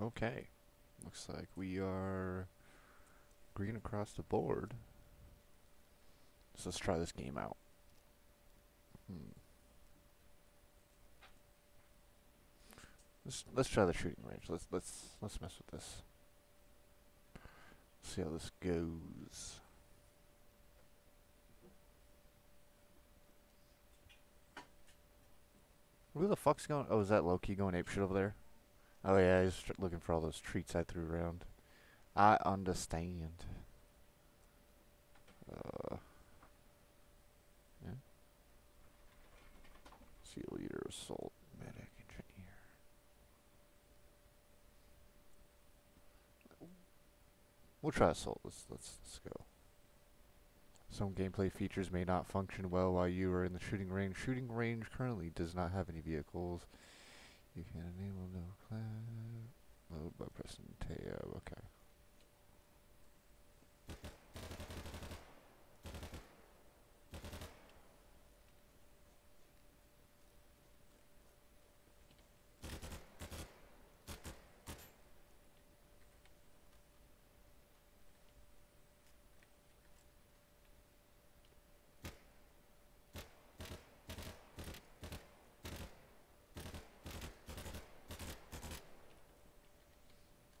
Okay. Looks like we are green across the board. So let's try this game out. Hmm. Let's let's try the shooting range. Let's let's let's mess with this. See how this goes. Who the fuck's going? Oh, is that Loki going apeshit over there? Oh yeah, he's looking for all those treats I threw around. I understand. Uh, yeah. Seal eater, assault, medic, engineer. We'll try assault. Let's let's let's go. Some gameplay features may not function well while you are in the shooting range. Shooting range currently does not have any vehicles. You can enable no class load oh, by pressing tab. Okay.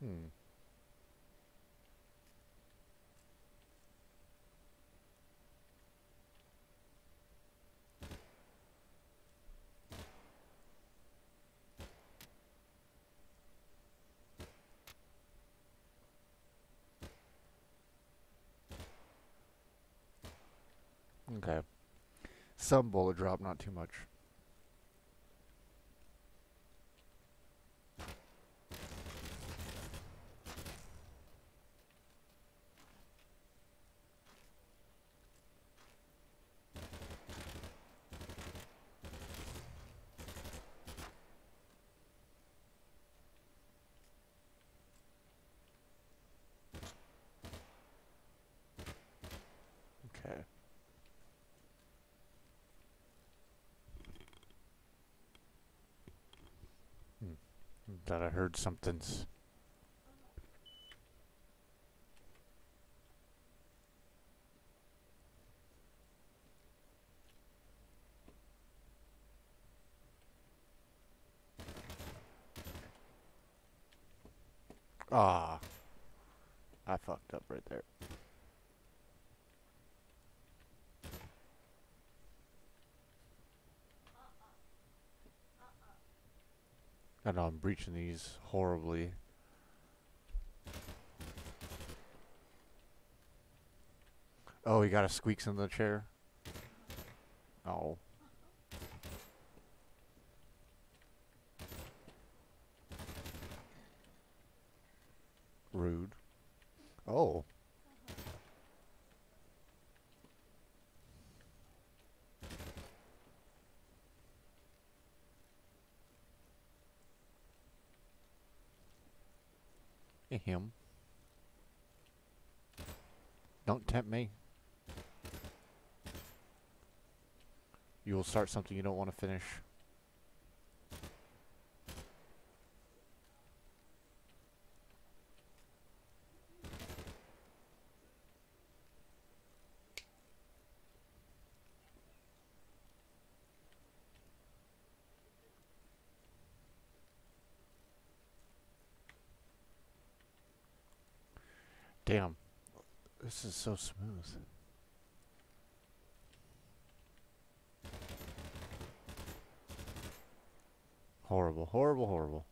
Hmm. Okay. Some bullet drop, not too much. Okay. Hmm. Thought I heard something's. Ah. I fucked up right there. I know I'm breaching these horribly. Oh, he got a squeaks in the chair. Oh. Rude. Oh. Him. Don't tempt me. You will start something you don't want to finish. Damn. This is so smooth. Horrible, horrible, horrible.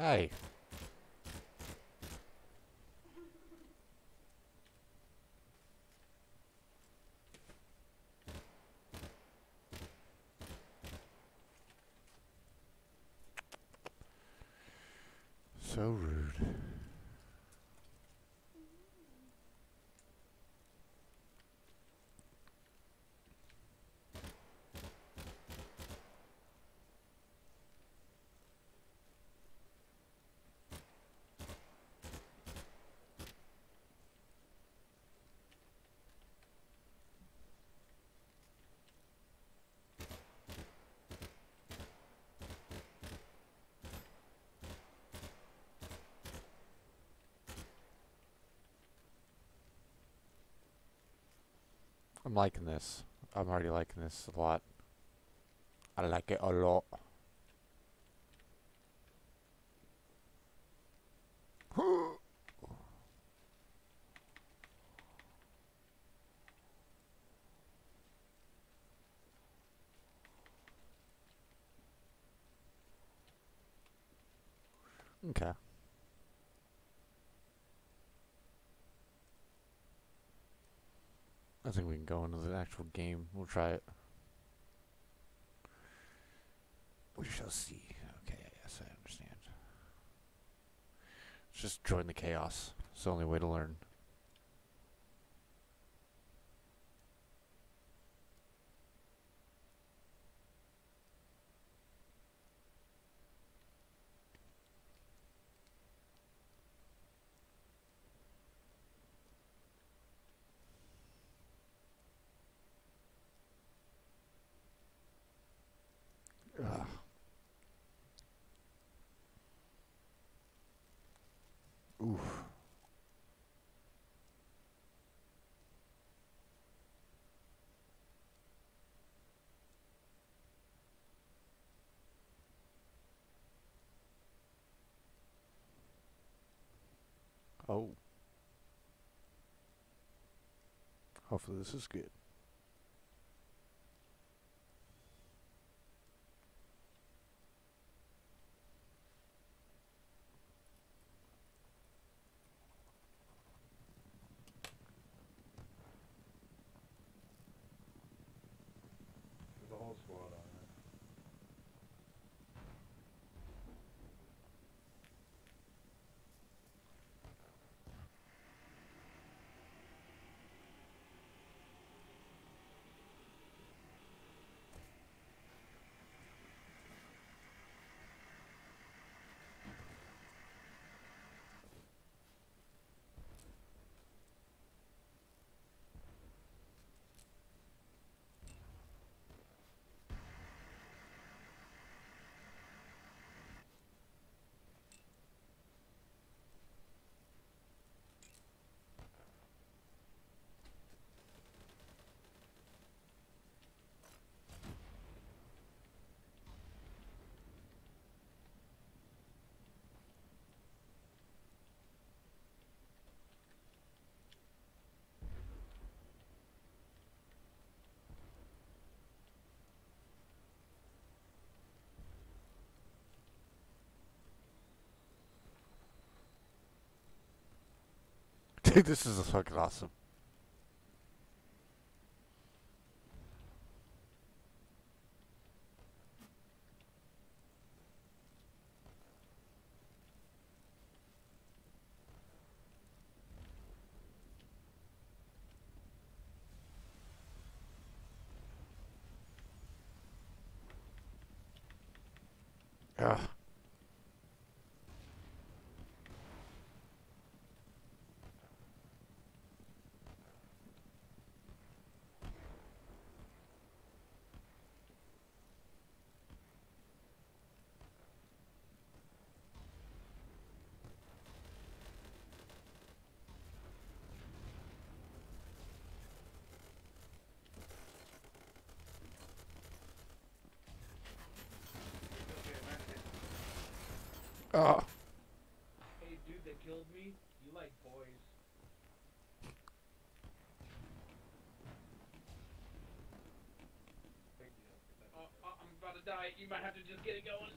Hey. So rude. I'm liking this. I'm already liking this a lot. I like it a lot. okay. I think we go into the actual game. We'll try it. We shall see. Okay, yes, I understand. Just join the chaos. It's the only way to learn. Ugh. Oof. Oh. Hopefully this is good. Dude, this is a fucking awesome. Ugh. Ugh. Hey, dude that killed me, you like boys. Uh, uh, I'm about to die. You might have to just get it going.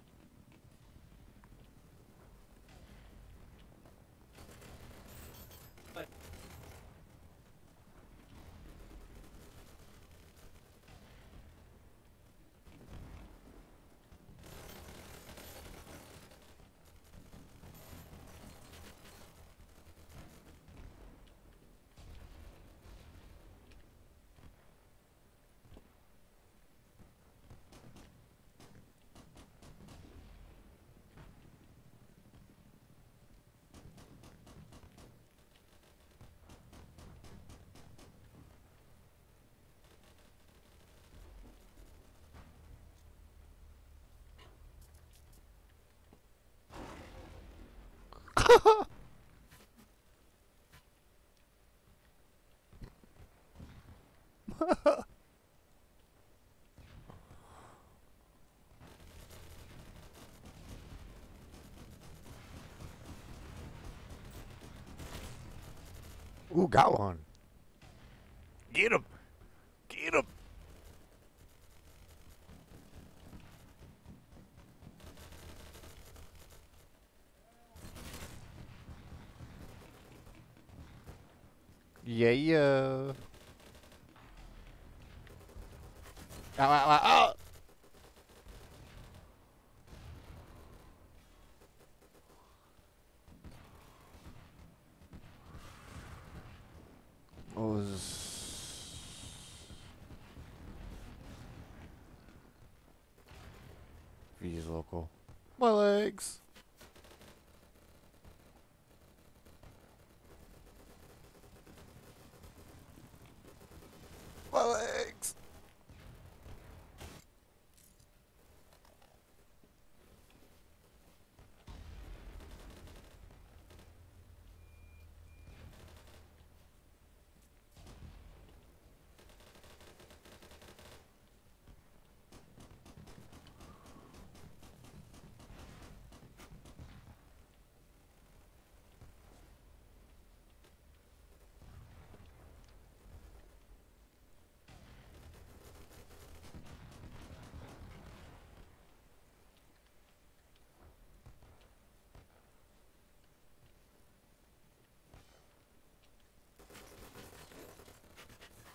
Ooh, got one. Get him. Get him. Yeah, yeah. Ow, ow, ow, ow. What was... V's local. My legs. My legs.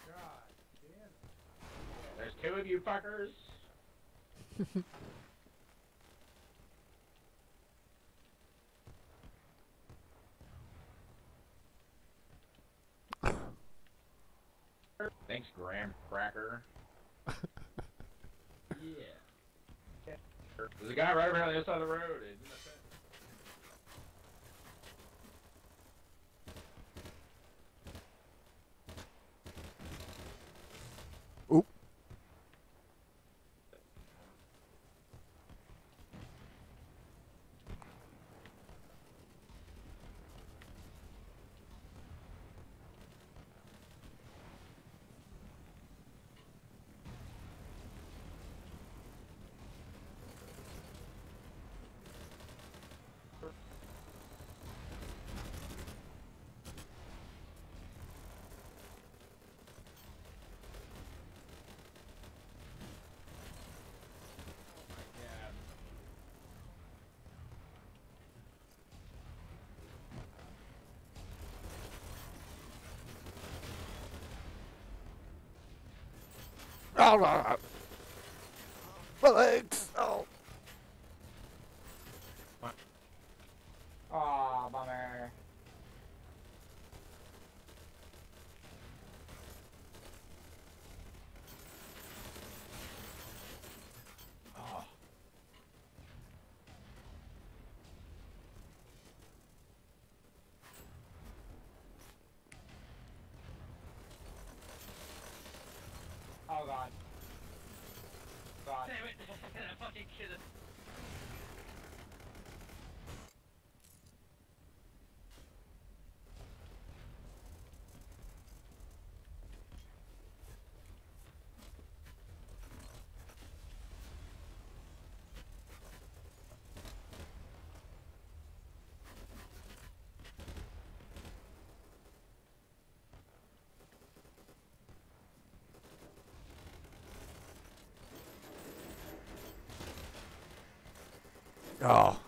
God damn it. There's two of you fuckers. Thanks, Graham Cracker. yeah. There's a guy right over on the other side of the road. Uh, oh. My legs. Oh. Aw, bummer. Oh. Oh god. God. Damn it! I fucking killed it. Oh.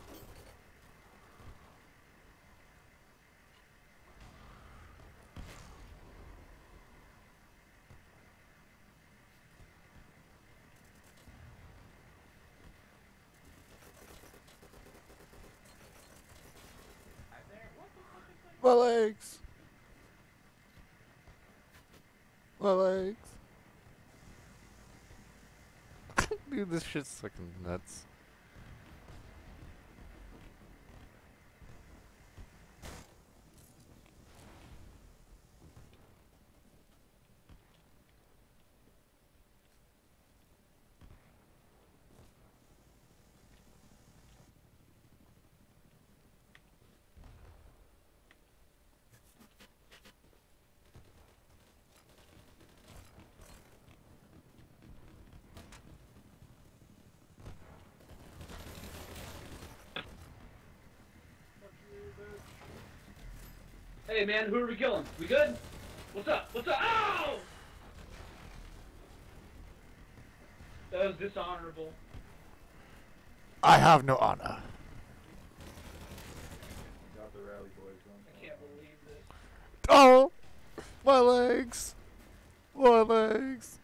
My legs. My legs. Dude, this shit's fucking nuts. Hey man, who are we killing? We good? What's up? What's up? Ow! That was dishonorable. I have no honor. Got the rally boys I can't believe this. Oh, my legs, my legs.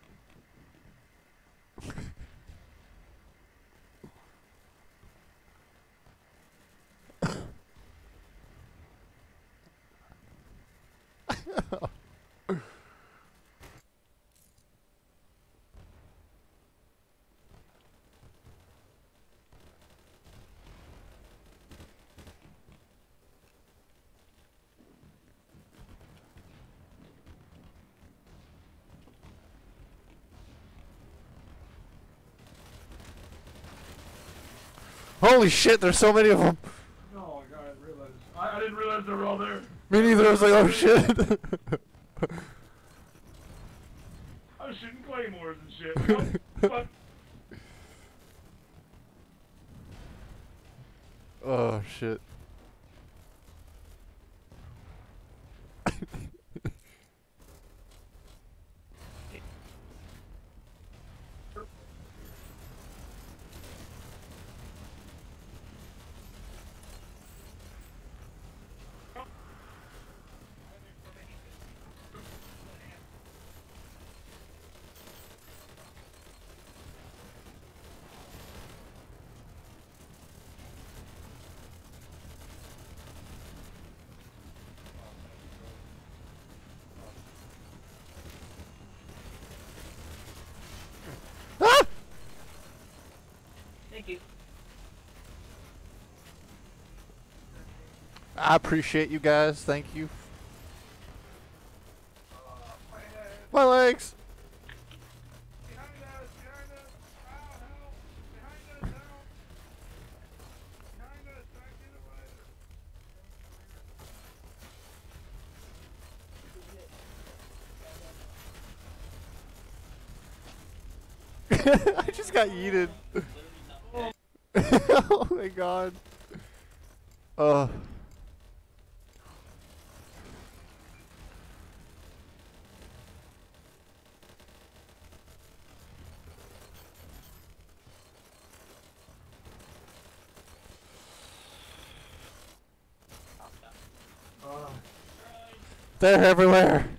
Holy shit! There's so many of them. Oh my god, I didn't realize. I, I didn't realize they were all there. Me neither. I was like, oh shit. I was shooting claymores and shit. What? oh shit. Ah! Thank you. I appreciate you guys. Thank you. My. Legs. I just got yeeted. oh my god. Uh, They're everywhere.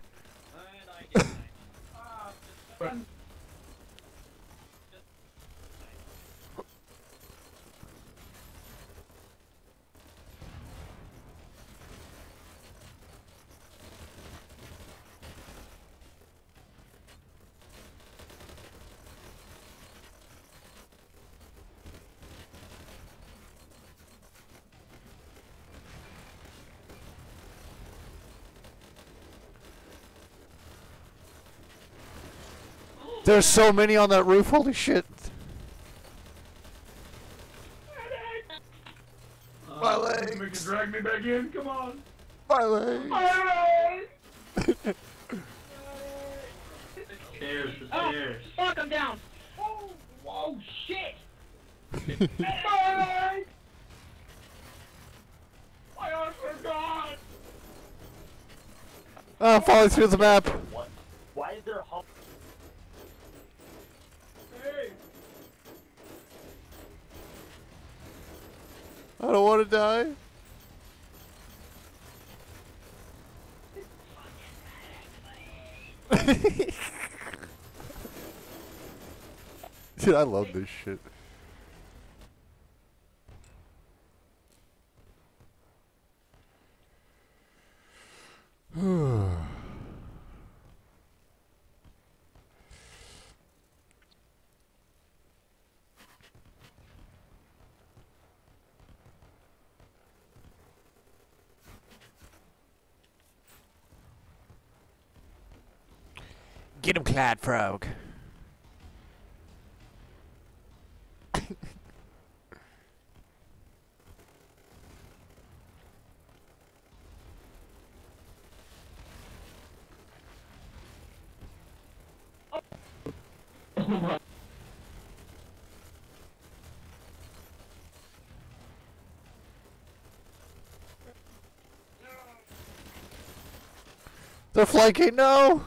There's so many on that roof. Holy shit. uh, My legs. Make it drag me back in. Come on. My legs. Stairs, the Oh, stairs. fuck, I'm down. Oh, whoa, shit. My My arms are gone. Oh, I'm falling through the map. What? Why is there a hump? Hey. I don't want to die. Dude, I love this shit. Get him, Clad Frog. They're flanking. No.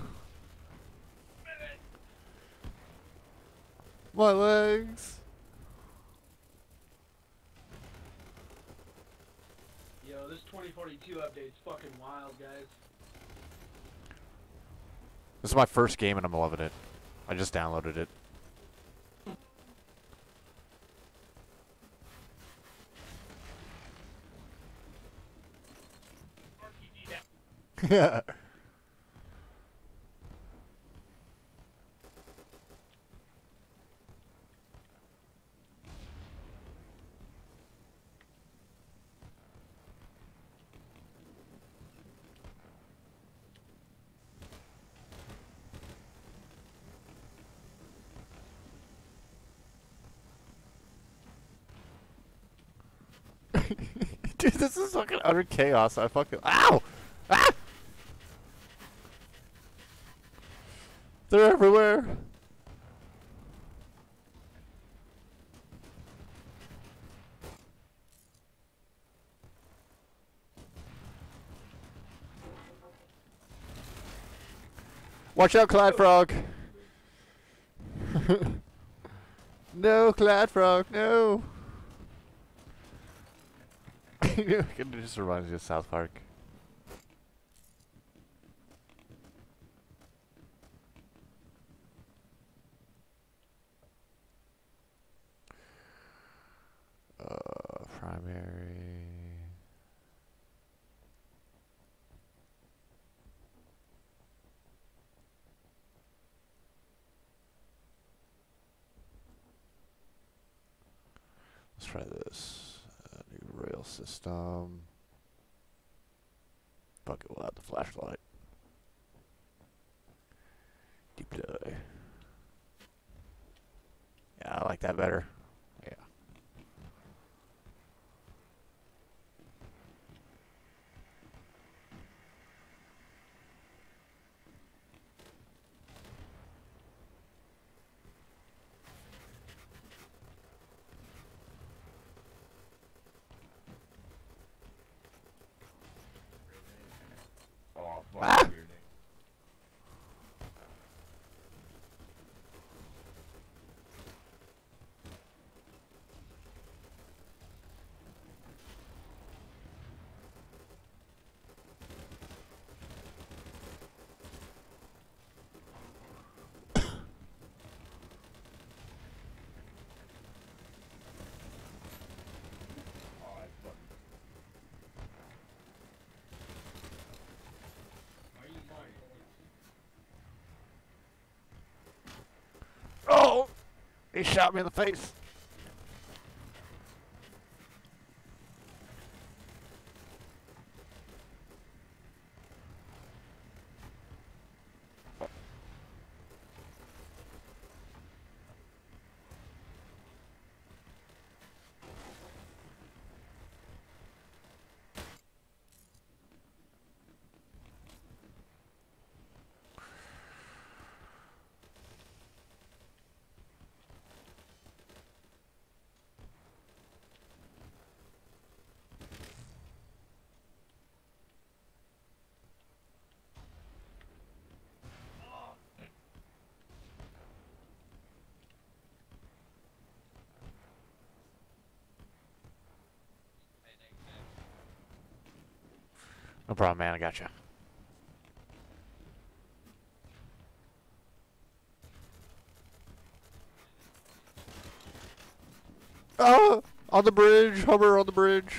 My legs. Yo, this 2042 update's fucking wild, guys. This is my first game and I'm loving it. I just downloaded it. Yeah. Dude, this is fucking utter chaos. I fucking ow, ah! They're everywhere. Watch out, Clad Frog. no, Clad Frog, no. it just reminds me of South Park. Uh, primary. Let's try this. Uh, new rail system. Um, fuck it, we'll add the flashlight. Deploy. Yeah, I like that better. Yeah. Oh, fuck Ah! your name. Oh, I fucking Oh! He shot me in the face. No problem, man. I got you. Oh! On the bridge! Hover on the bridge!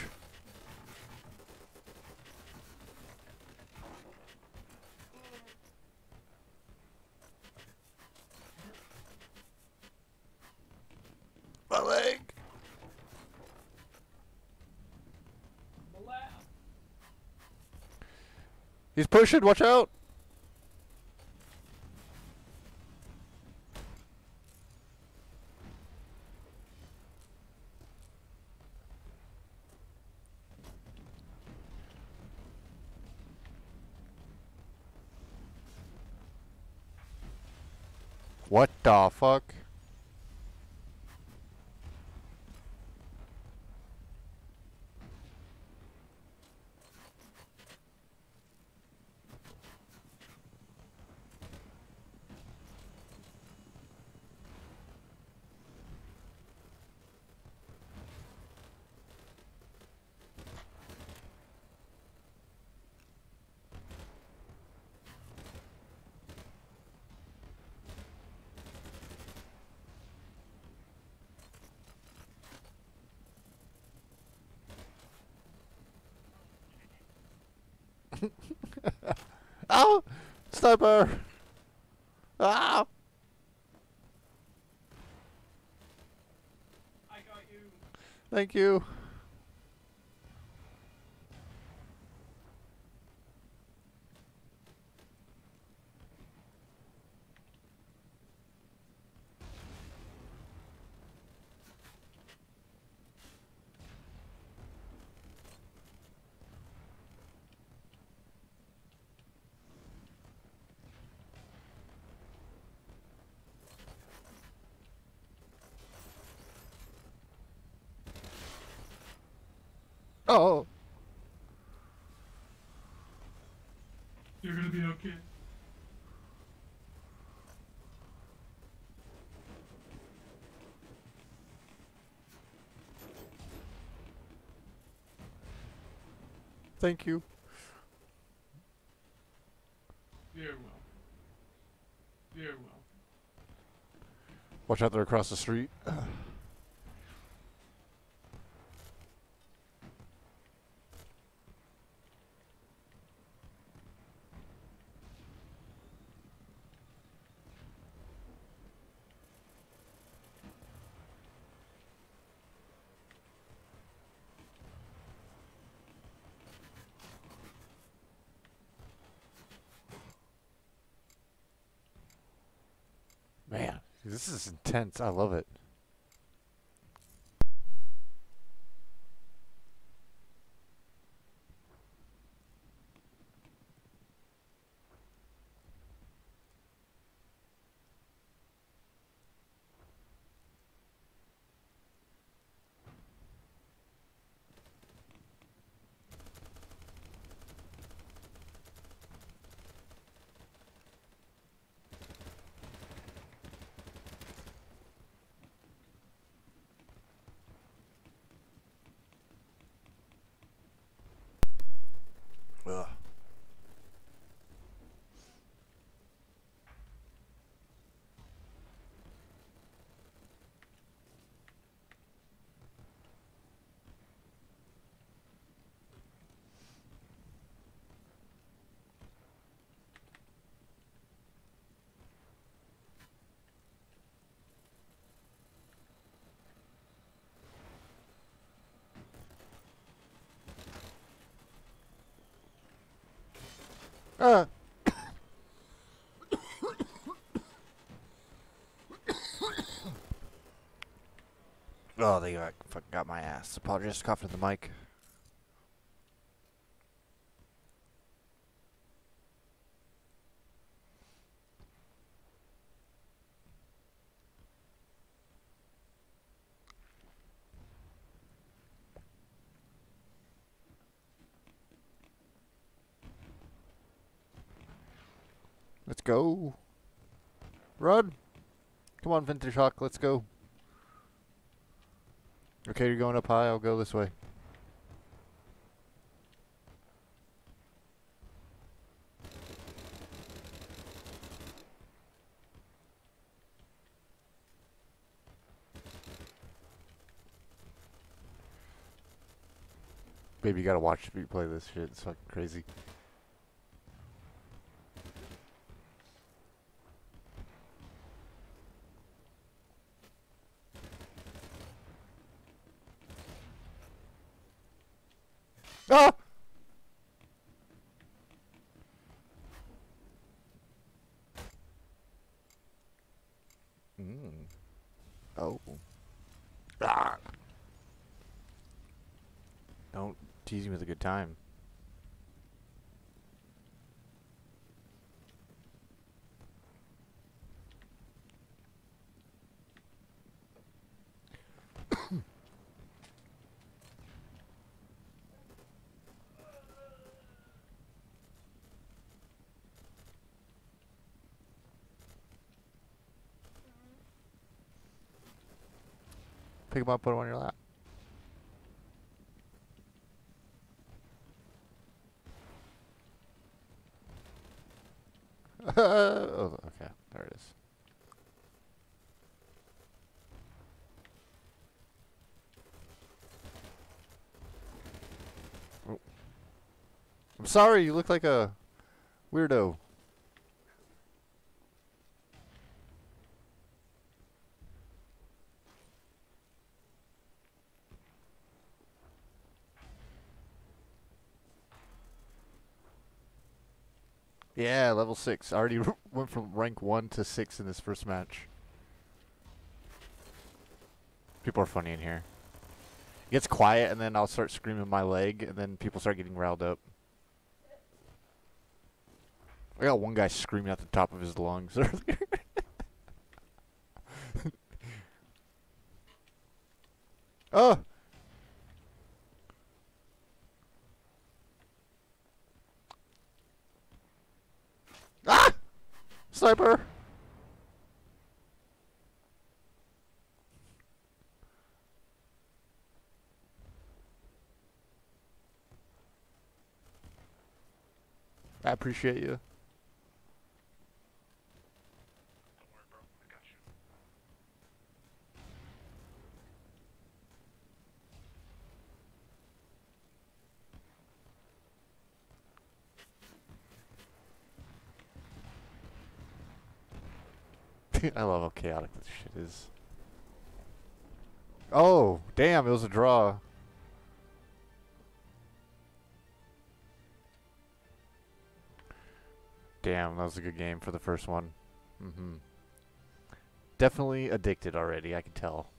He's pushing, watch out! What the fuck? oh! Sniper! Ah! I got you. Thank you. Oh! You're gonna be okay. Thank you. Very well. Very well. Watch out, they're across the street. Man, this is intense. I love it. Ah. oh, they got, got my ass. Apologize, coughing in the mic. Let's go. Run. Come on, Vintage Hawk, let's go. Okay, you're going up high, I'll go this way. Baby, you gotta watch me play this shit. It's fucking crazy. Ah! Mm. Oh. Ah! Don't tease me with a good time. Pick him up, put him on your lap. oh, okay, there it is. Oh. I'm sorry, you look like a weirdo. Yeah, level 6. I already went from rank 1 to 6 in this first match. People are funny in here. It gets quiet, and then I'll start screaming my leg, and then people start getting riled up. I got one guy screaming at the top of his lungs earlier. oh! Ah! Sniper! I appreciate you. I love how chaotic this shit is. Oh, damn, it was a draw. Damn, that was a good game for the first one. Mm-hmm. Definitely addicted already, I can tell.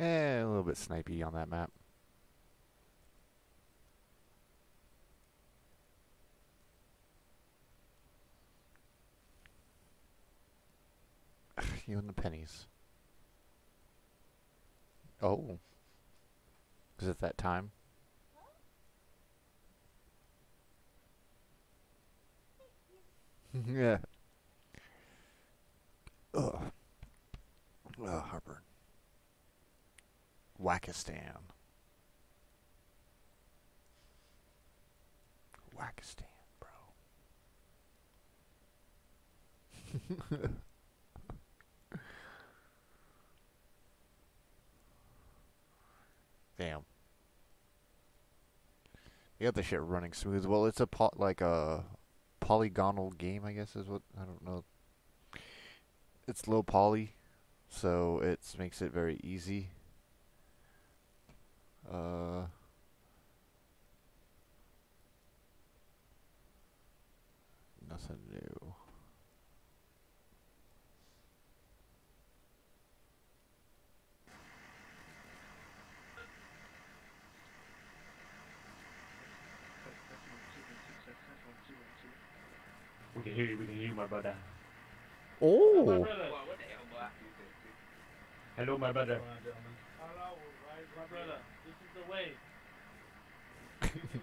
Eh, a little bit snipey on that map. you and the pennies. Oh. Is it that time? yeah. Ugh. Ugh, heartburn. Wakistan. Wakistan, bro. Damn. You got the shit running smooth. Well, it's a po like a polygonal game, I guess is what I don't know. It's low poly, so it makes it very easy. Uh, nothing new. We can hear you, we can hear you, my brother. Oh, brother. What the? Hello, my brother. Hello, my brother. This is the way. This is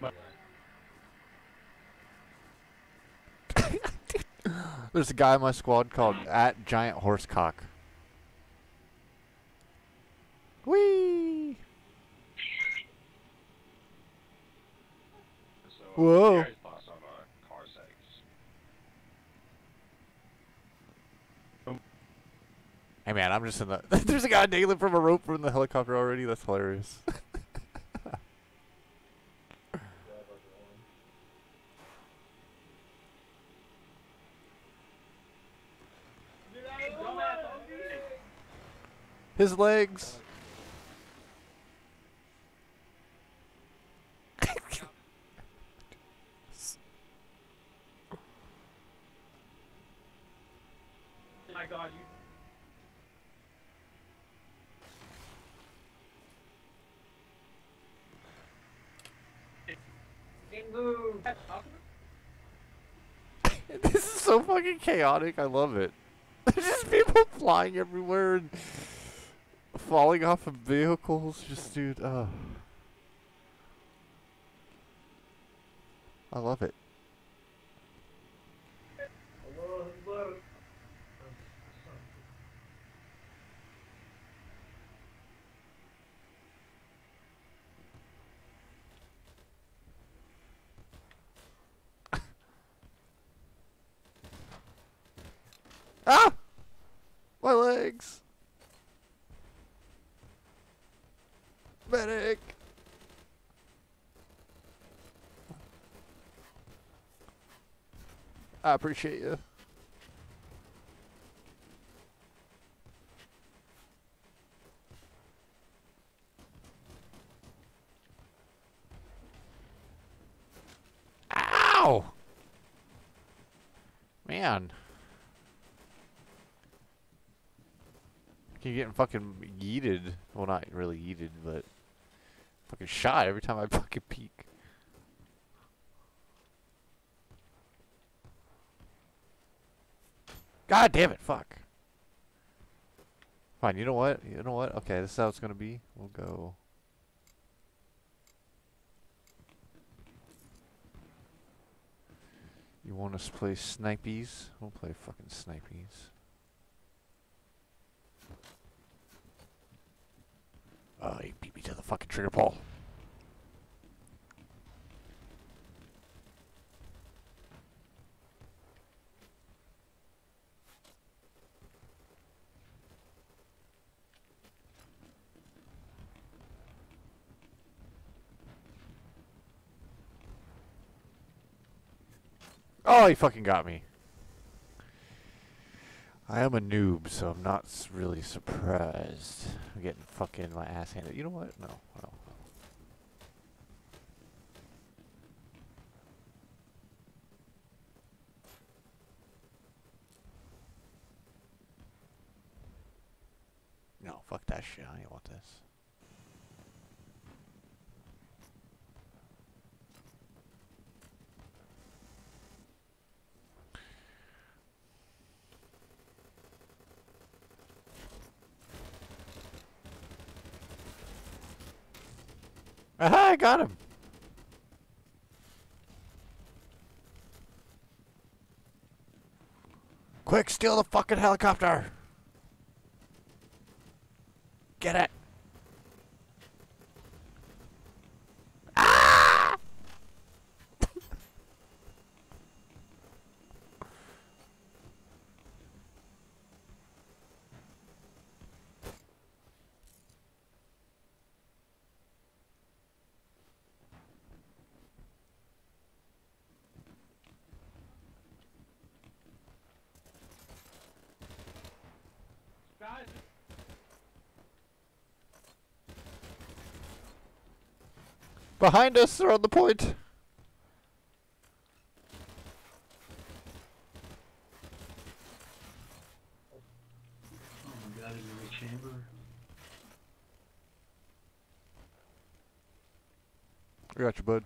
the way. there's a guy in my squad called at Giant Horsecock. Whee! Uh, Whoa. Hey man, I'm just in the. There's a guy dangling from a rope from the helicopter already. That's hilarious. His legs. My God, you. this is so fucking chaotic. I love it. There's just people flying everywhere and falling off of vehicles. Just, dude, uh. I love it. Ah! My legs! Medic! I appreciate you. Ow! Man. Keep getting fucking yeeted. Well, not really yeeted, but fucking shot every time I fucking peek. God damn it, fuck. Fine, you know what? You know what? Okay, this is how it's gonna be. We'll go. You want us to play snipies? We'll play fucking snipies. Oh, he beat me to the fucking trigger pull. Oh, he fucking got me. I am a noob, so I'm not really surprised. I'm getting fucking my ass handed. You know what? No. no. No, fuck that shit. I don't want this. Aha, I got him. Quick, steal the fucking helicopter. Get it. Ah! Guys, Behind us, they're on the point. Oh my god, in the chamber. I got you, bud.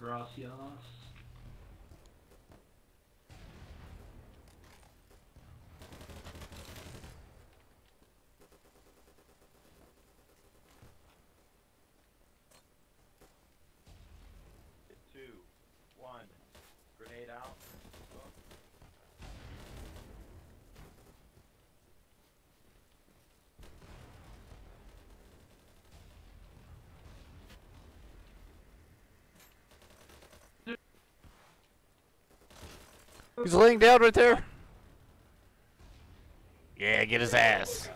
Gracias. Two, one, grenade out. He's laying down right there. Yeah, get his ass.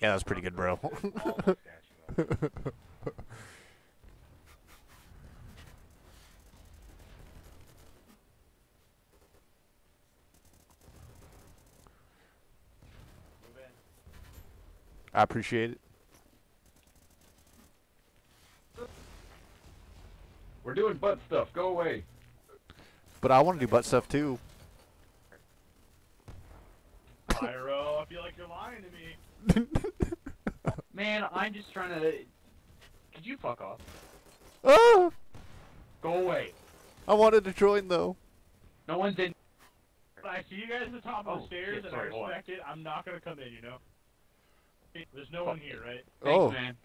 Yeah, that was pretty good, bro. I appreciate it. We're doing butt stuff. Go away. But I want to do butt stuff too. Pyro, I feel like you're lying to me. Man, I'm just trying to. Could you fuck off? Ah! Go away. I wanted to join though. No one's in. I see you guys at the top of Oh, the stairs shit, and sorry, I respect it, I'm not gonna come in, you know? There's no one here, right? Thanks, Oh. man.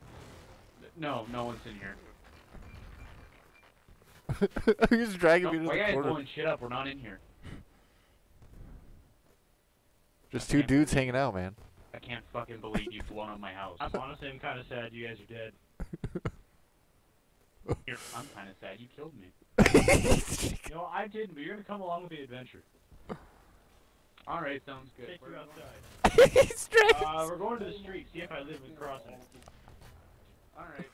No, no one's in here. He's dragging No, me to why the you guys corner. blowing shit up? We're not in here. Just two dudes hanging out, man. I can't fucking believe you've blown up my house. I'm honestly I'm kinda sad you guys are dead. Here, I'm kind of sad. You killed me. You know, I didn't, but you're gonna come along with the adventure. All right, sounds good. Take Where you are we outside. He's dragging- Uh, we're going to the street. See if I live with crossing. All right.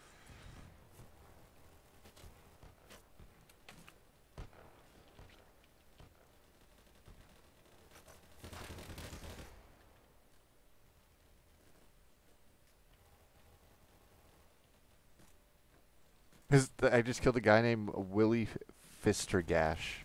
His, I just killed a guy named Willie Fistergash.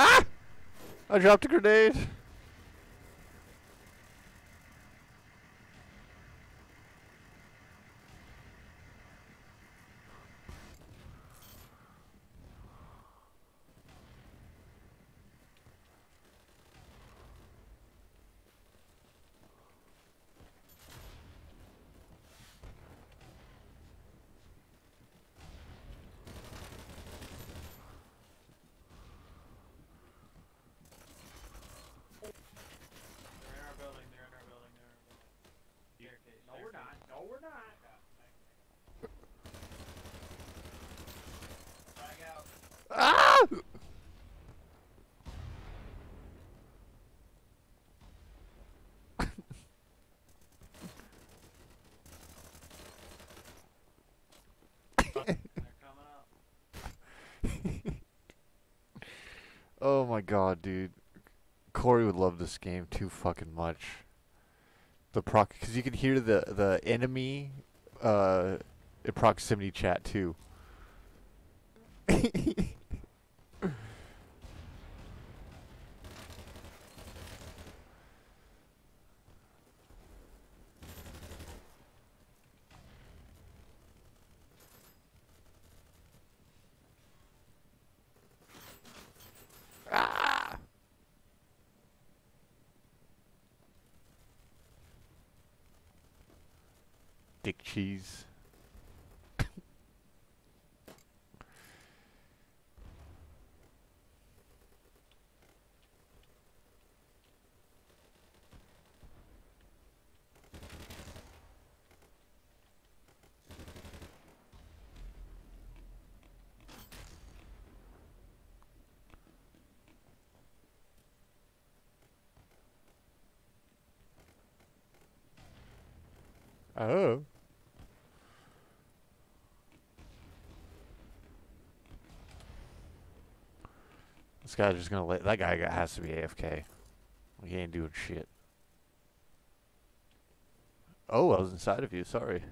Ah! I dropped a grenade. They're in our building. They're in our building. They're in our building. Staircase. No, we're not. No, we're not. Flag out. Ah! They're coming up. Oh my god, dude. Corey would love this game too fucking much. The proc, because you can hear the the enemy, uh, proximity chat too. ah! Cheese. Oh. Guy's just gonna let that guy has to be AFK. He ain't doing shit. Oh, I was inside of you. Sorry.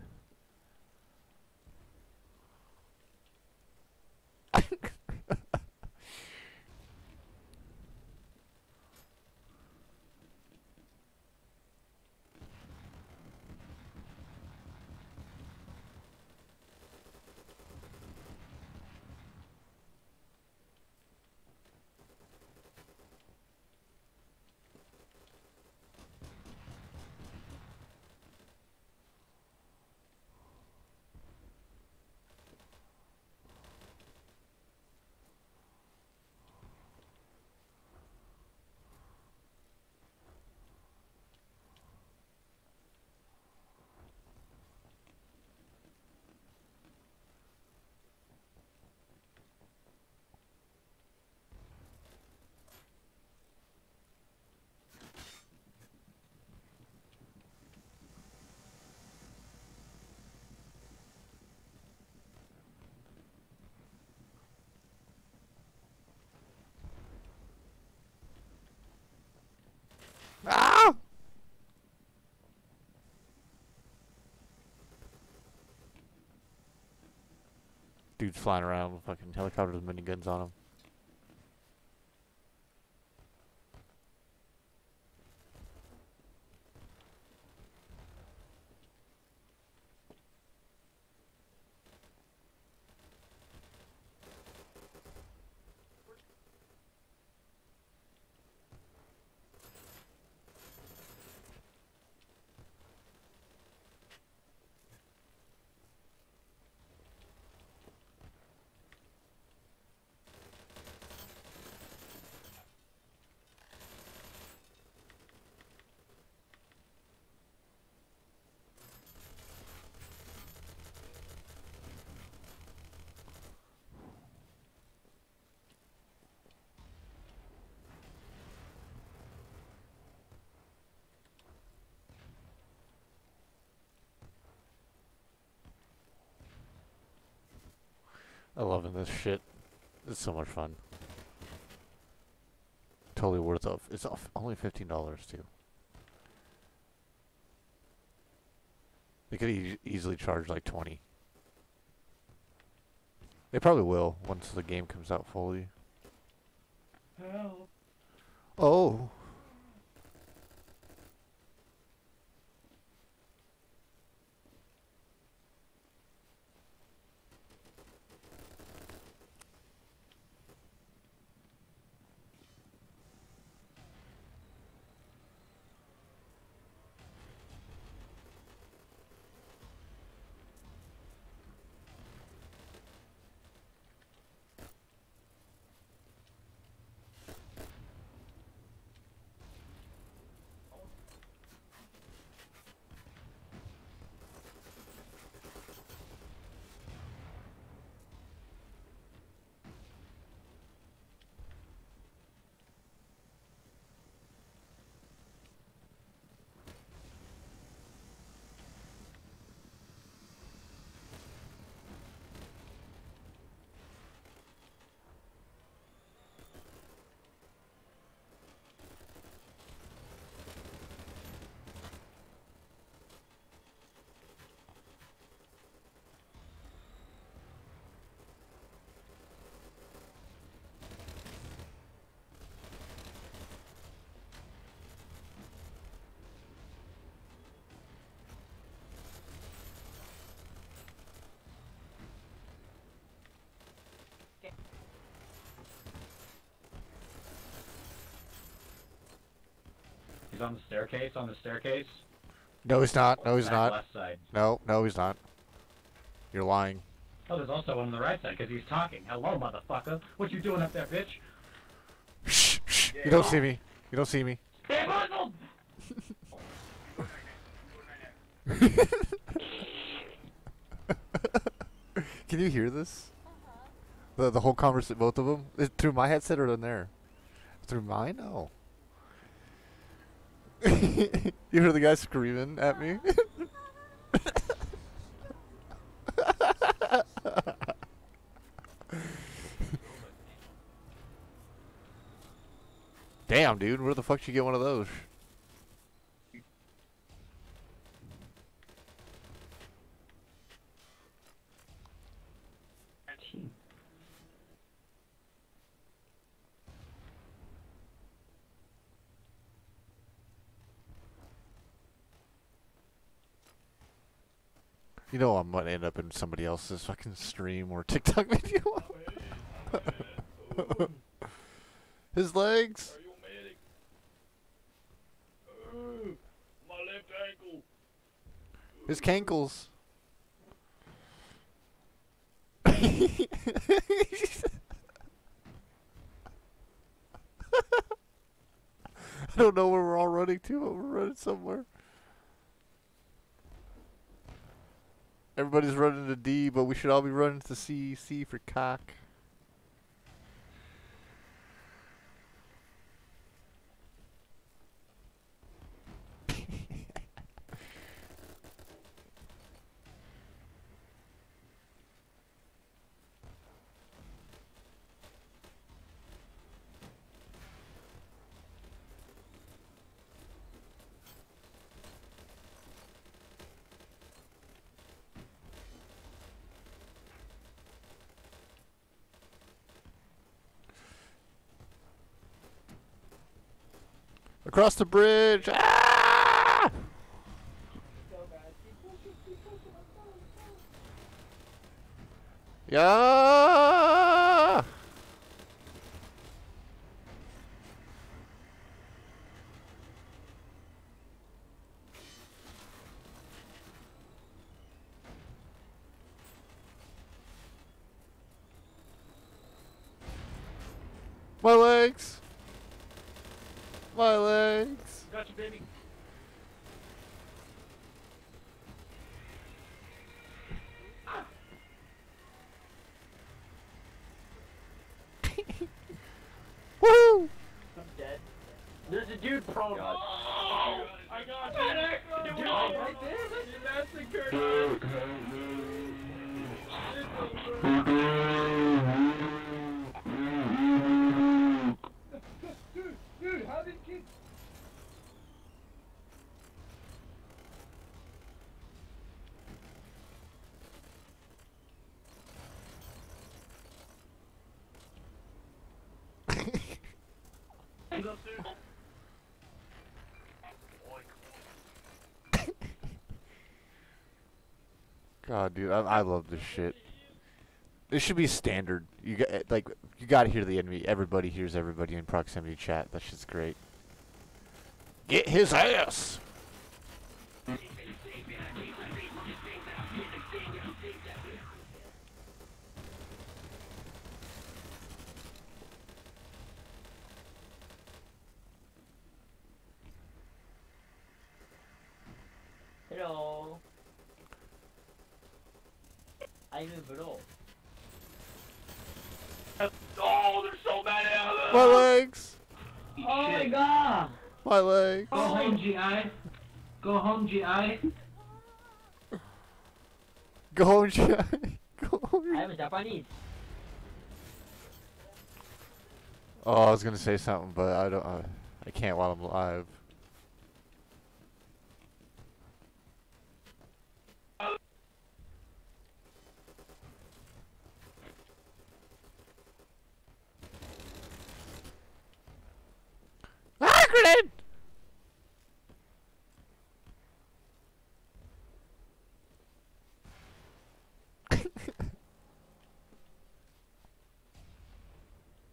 Ah! Dude's flying around with fucking helicopters with miniguns on him. I'm loving this shit. It's so much fun. Totally worth it. It's only fifteen dollars too. They could e- easily charge like twenty. They probably will once the game comes out fully. Help. Oh. He's on the staircase. On the staircase. No, he's not. No, he's Back not. Left side. No, no, he's not. You're lying. Oh, there's also one on the right side because he's talking. Hello, motherfucker. What you doing up there, bitch? Shh, shh. You don't see me. You don't see me. Stay muzzled! Can you hear this? The the whole conversation, both of them, it through my headset or in there? Through mine? No. you hear the guy screaming at me? Damn, dude, where the fuck did you get one of those? You know I'm gonna end up in somebody else's fucking stream or TikTok video. His legs. Are you medic? Ooh, my left ankle. His cankles. I don't know where we're all running to, but we're running somewhere. Everybody's running to D, but we should all be running to C. C for cock. Across the bridge! Ah! Yeah! Dude, pro. God. Oh, I got it. Dude, dude, right there. Dude, dude, how did kids? Go through. God, dude, I, I love this shit. This should be standard. You got eh, like you got to hear the enemy. Everybody hears everybody in proximity chat. That shit's great. Get his ass. I gonna say something, but I don't. Uh, I can't while I'm live. Ah, grenade!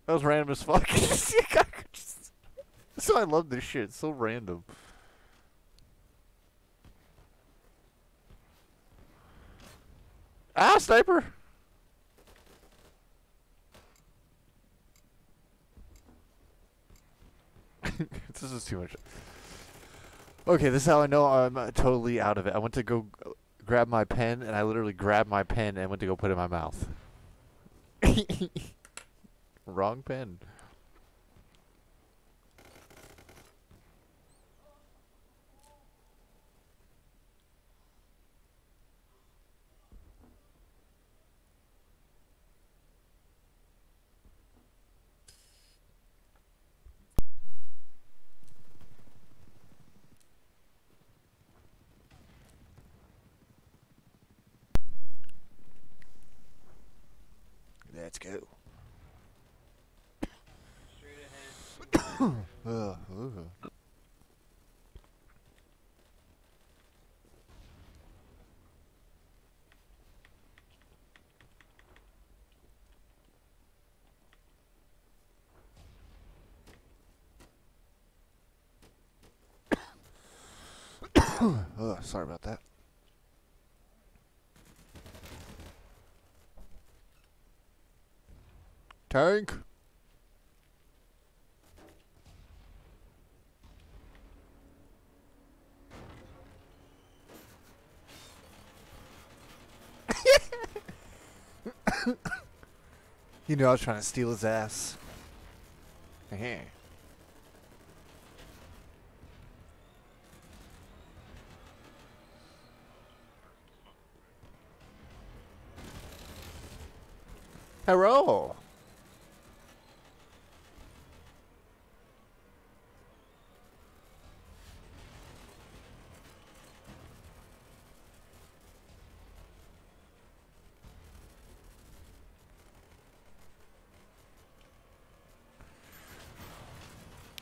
That was random as fuck. so I love this shit. It's so random. Ah, sniper! this is too much. Okay, this is how I know I'm uh, totally out of it. I went to go grab my pen, and I literally grabbed my pen and went to go put it in my mouth. Wrong pen. Sorry about that. Tank. You know I was trying to steal his ass. Hello.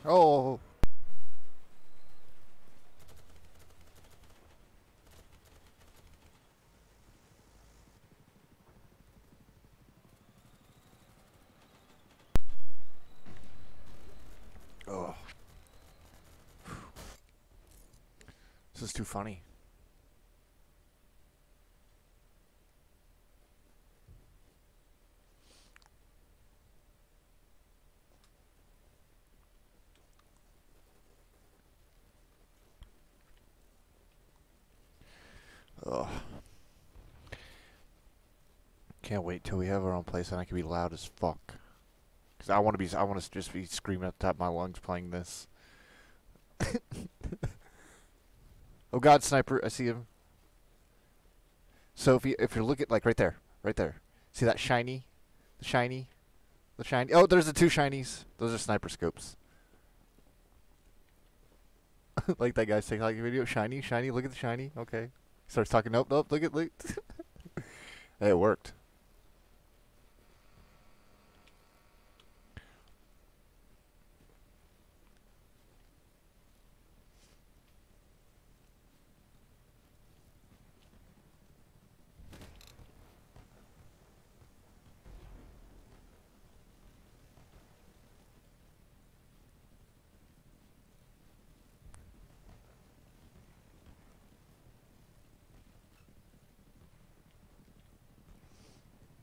Oh. Oh. Is too funny. Ugh. Can't wait till we have our own place and I can be loud as fuck. Cause I want to be, I want to just be screaming at the top of my lungs playing this. oh God, sniper! I see him. So if you if you look at like right there, right there, see that shiny, the shiny, the shiny. Oh, there's the two shinies. Those are sniper scopes. like that guy saying like video, shiny, shiny. Look at the shiny. Okay. Starts talking. Nope, nope. Look at look. hey, it worked.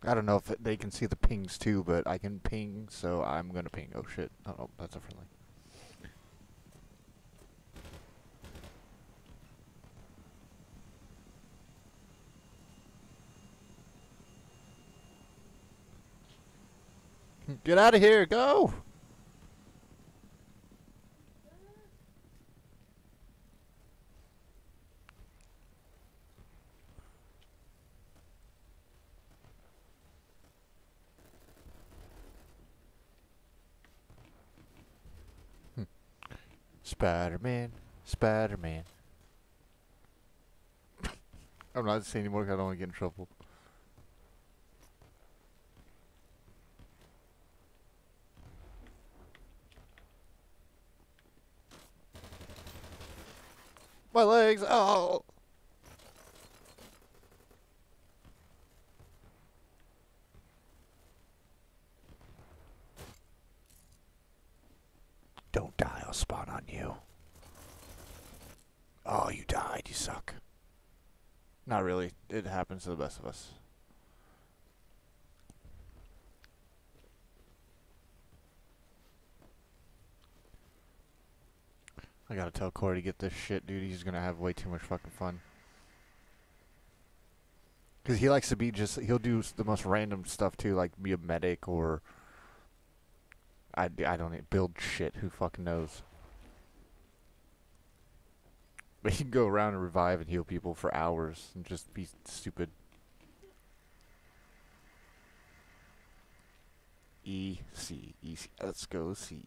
I don't know if they can see the pings too, but I can ping, so I'm gonna ping. Oh shit! Oh, oh that's a friendly. Hmm, get out of here! Go! Spider-Man. I'm not saying anymore 'cause I don't want to get in trouble. My legs! Oh! Don't die, I'll spawn on you. Oh, you died, you suck. Not really. It happens to the best of us. I gotta tell Corey to get this shit, dude. He's gonna have way too much fucking fun. Cause he likes to be just, he'll do the most random stuff too, like be a medic or—I don't e- build shit. Who fucking knows? But he can go around and revive and heal people for hours and just be stupid. E C E C. Let's go C.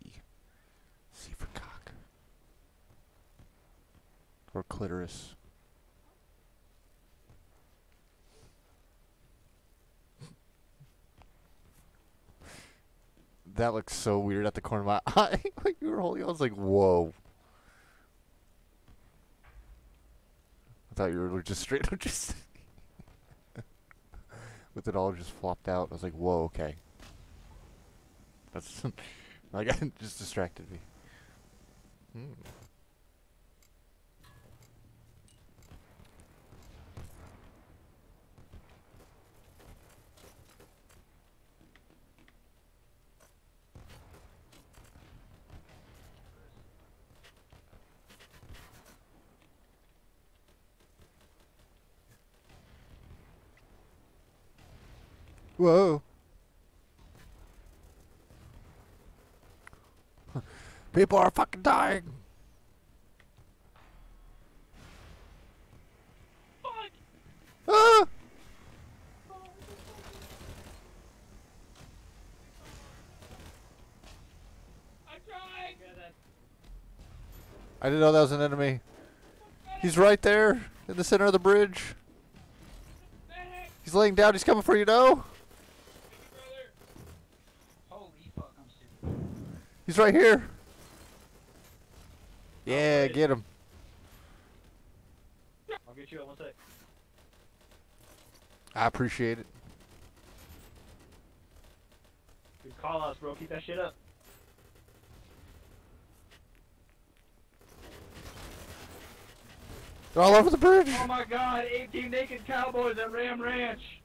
C for cock. Or clitoris. that looks so weird at the corner of my eye. like you were holding, I was like, whoa. I thought you were just straight up just with it all just flopped out. I was like, whoa, okay. That's like it just distracted me. Hmm. Whoa. People are fucking dying. Ah! I tried. I didn't know that was an enemy. He's right there in the center of the bridge. He's laying down. He's coming for you, no? Holy fuck, I'm stupid. He's right here. Oh, yeah, get him. I'll get you in one sec. I appreciate it. Good call outs, bro. Keep that shit up. They're all over the bridge. Oh my god, 18 naked cowboys at Ram Ranch.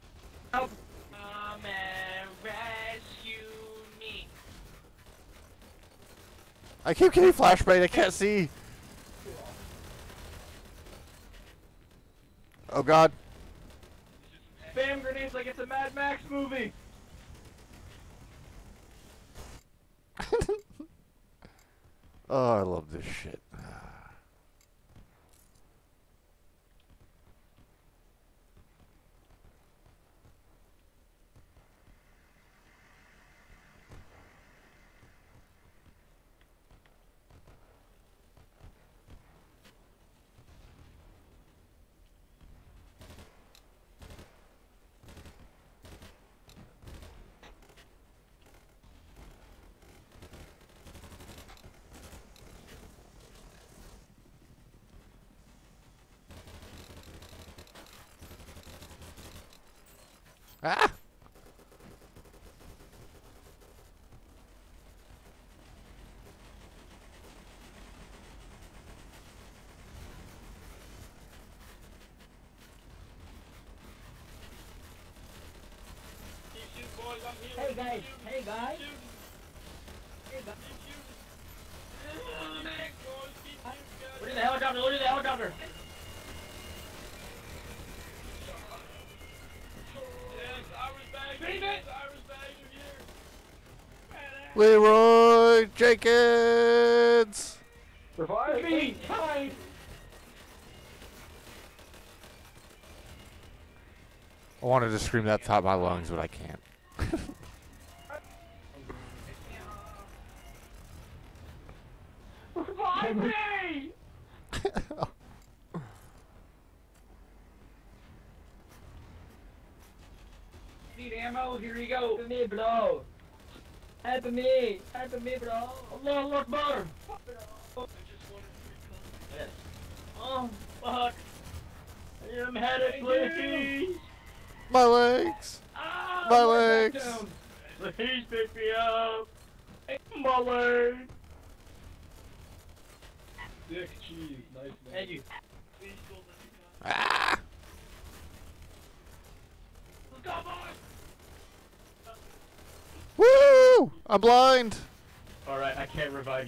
Help. Come and rescue me. I keep getting flashbang. I can't see. Oh God. Spam grenades like it's a Mad Max movie. Oh, I love this shit. Ah! Hey guys, hey guys. Hey guys. Keep shooting. Boys, keep shooting, guys. Look at the helicopter, look the helicopter! Leeroy Jenkins. Revive me! Time! I wanted to scream that top of my lungs, but I can't.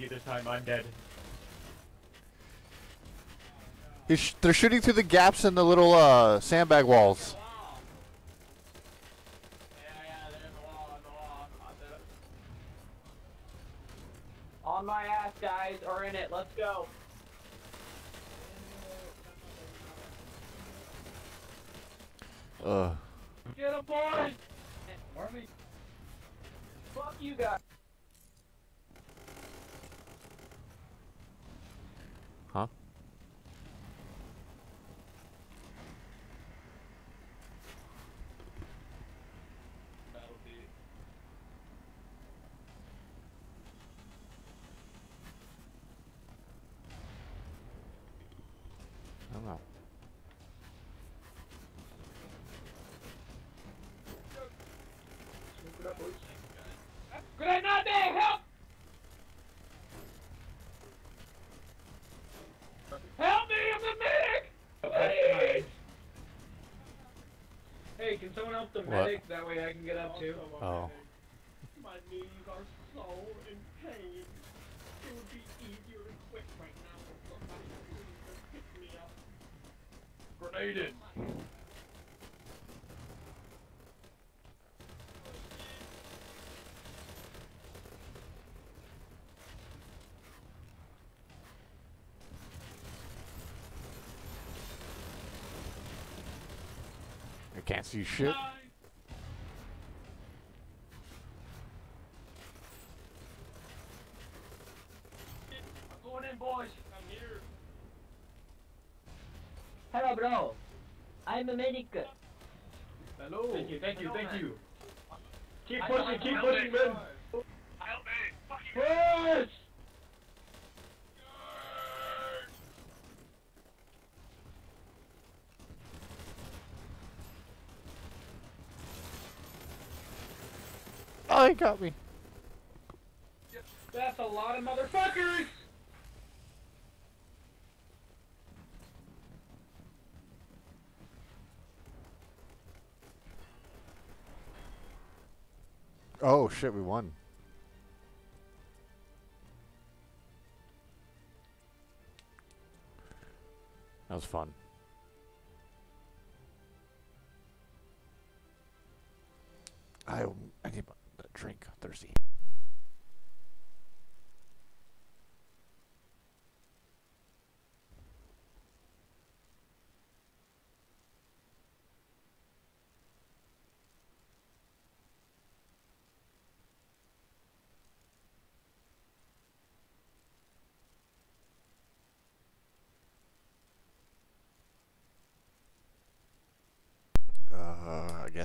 Can't revive you this time. I'm dead. Sh- they're shooting through the gaps in the little uh, sandbag walls. Yeah, yeah, they're in the wall, on the wall. on the- On my ass, guys, are in it. Let's go. Ugh. Get him, boys! Wormy. Fuck you guys. Huh? I don't know. Grenade not there! Help! Help me! I'm the medic! Please! Hey, can someone help the What? medic? That way I can get up too. Oh. My knees are so in pain. It would be easier and quick right now if somebody please just pick me up. Grenade it. I can't see shit. I'm going in, boys. I'm here. Hello, bro. I'm a medic. Hello. Thank you, thank you, thank you. Keep pushing, keep pushing, man. Help me. Fuck you. Push! Oh, he got me. That's a lot of motherfuckers. Oh shit, we won. That was fun.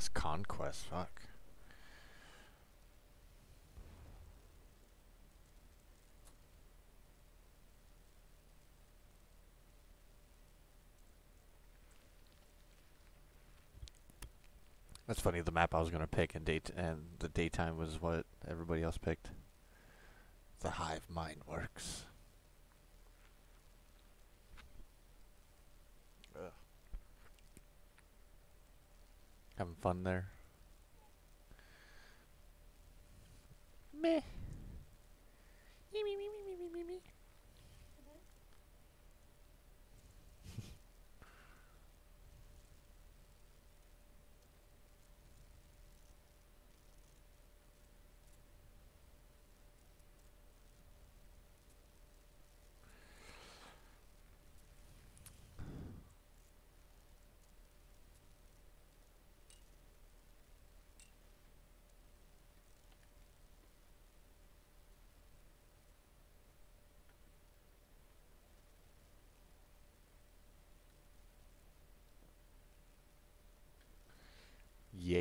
Conquest. Fuck. That's funny. The map I was gonna pick and date and the daytime was what everybody else picked. The hive mind works. Having fun there. Meh.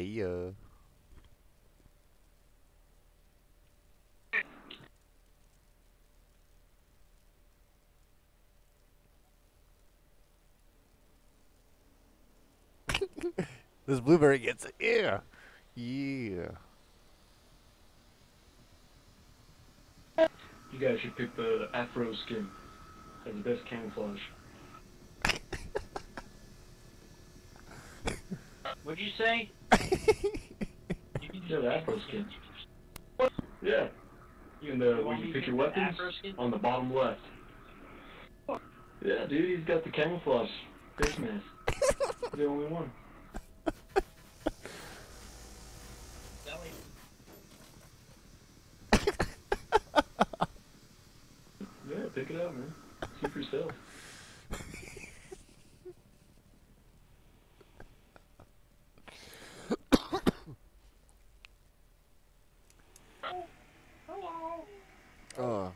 Yeah. Euh. this blueberry gets it. Yeah. Yeah. You guys should pick the afro skin. Has the best camouflage. What'd you say? Yeah, the afro skin. Yeah. Even You when uh, you pick your weapons on the bottom left. Yeah, dude, he's got the camouflage face mask. The only one. Yeah, pick it up, man. See for yourself. Uh,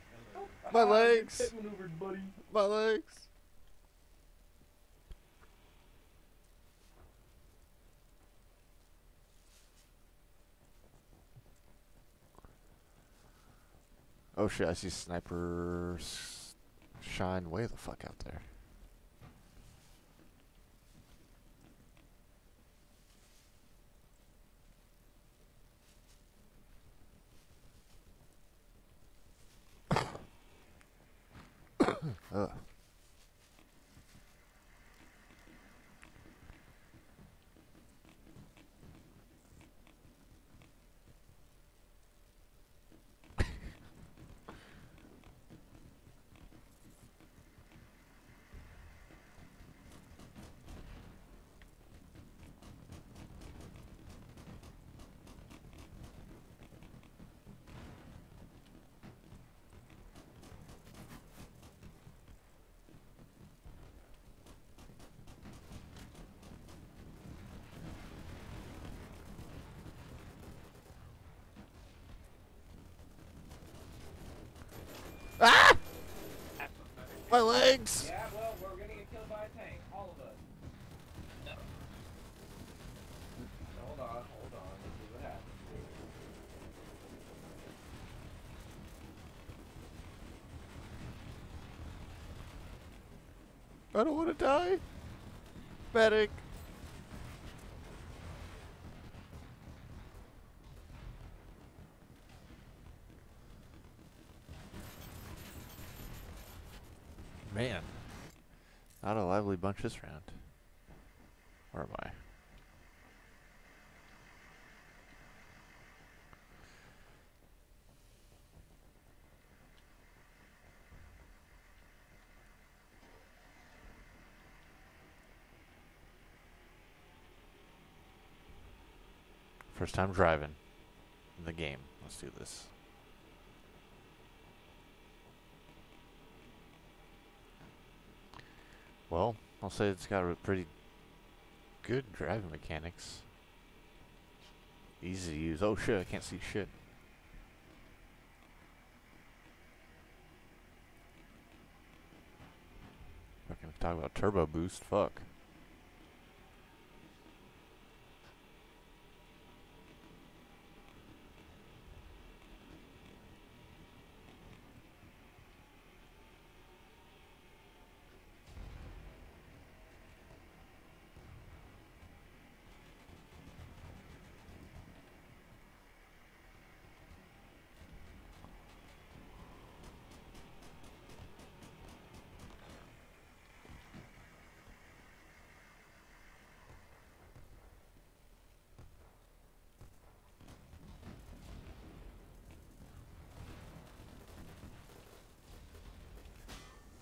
legs. maneuvered, buddy. My legs. Oh shit, I see snipers shine way the fuck out there. Ugh. Ah! My legs! Yeah, well, we're gonna get killed by a tank, all of us. Hold on, hold on. Let's see what happens. I don't want to die. Medic. Man. Not a lively bunch this round. Or am I? First time driving in the game. Let's do this. Well, I'll say it's got a pretty good driving mechanics. Easy to use. Oh shit, I can't see shit. Fucking talk about turbo boost, fuck.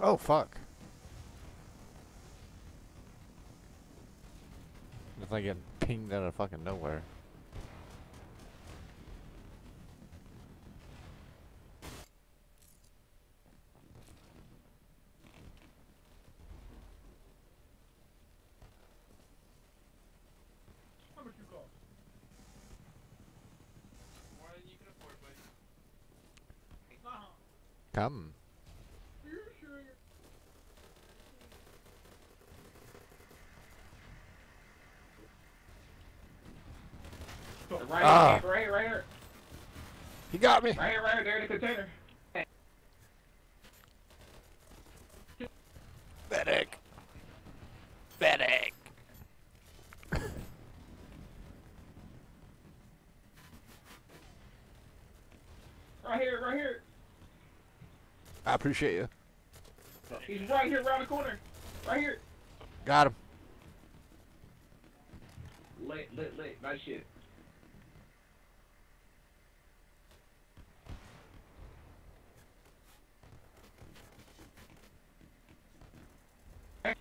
Oh fuck. It's like getting pinged out of fucking nowhere. How much you cost? More than you can afford, buddy. Uh-huh. Come. You sure you're... Right Ah. here, right here, right here, He got me. right here, right here, there in the container. Medic. Medic. Right here, right here. I appreciate you. He's right here around the corner. Right here. Got him. Lit, lit, lit. Nice shit.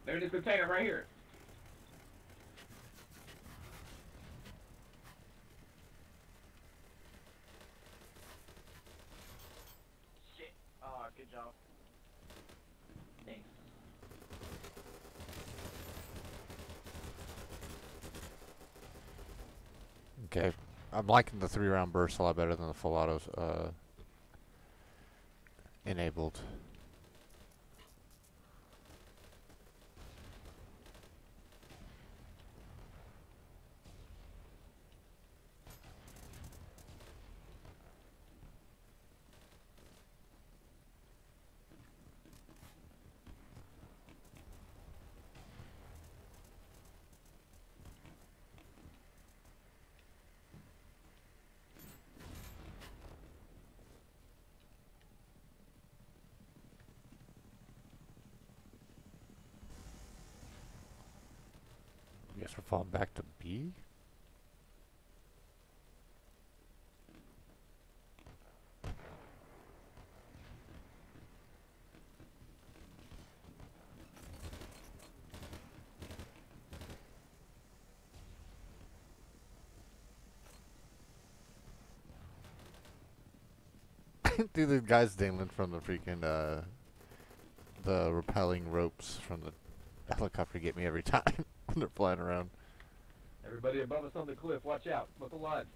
There's this container right here. Shit. Oh, good job. Thanks. Okay. I'm liking the three round burst a lot better than the full autos uh, enabled. Guess back to B. Dude, the guys dangling from the freaking uh, the repelling ropes from the helicopter get me every time when they're flying around. Everybody above us on the cliff, watch out. Look alive.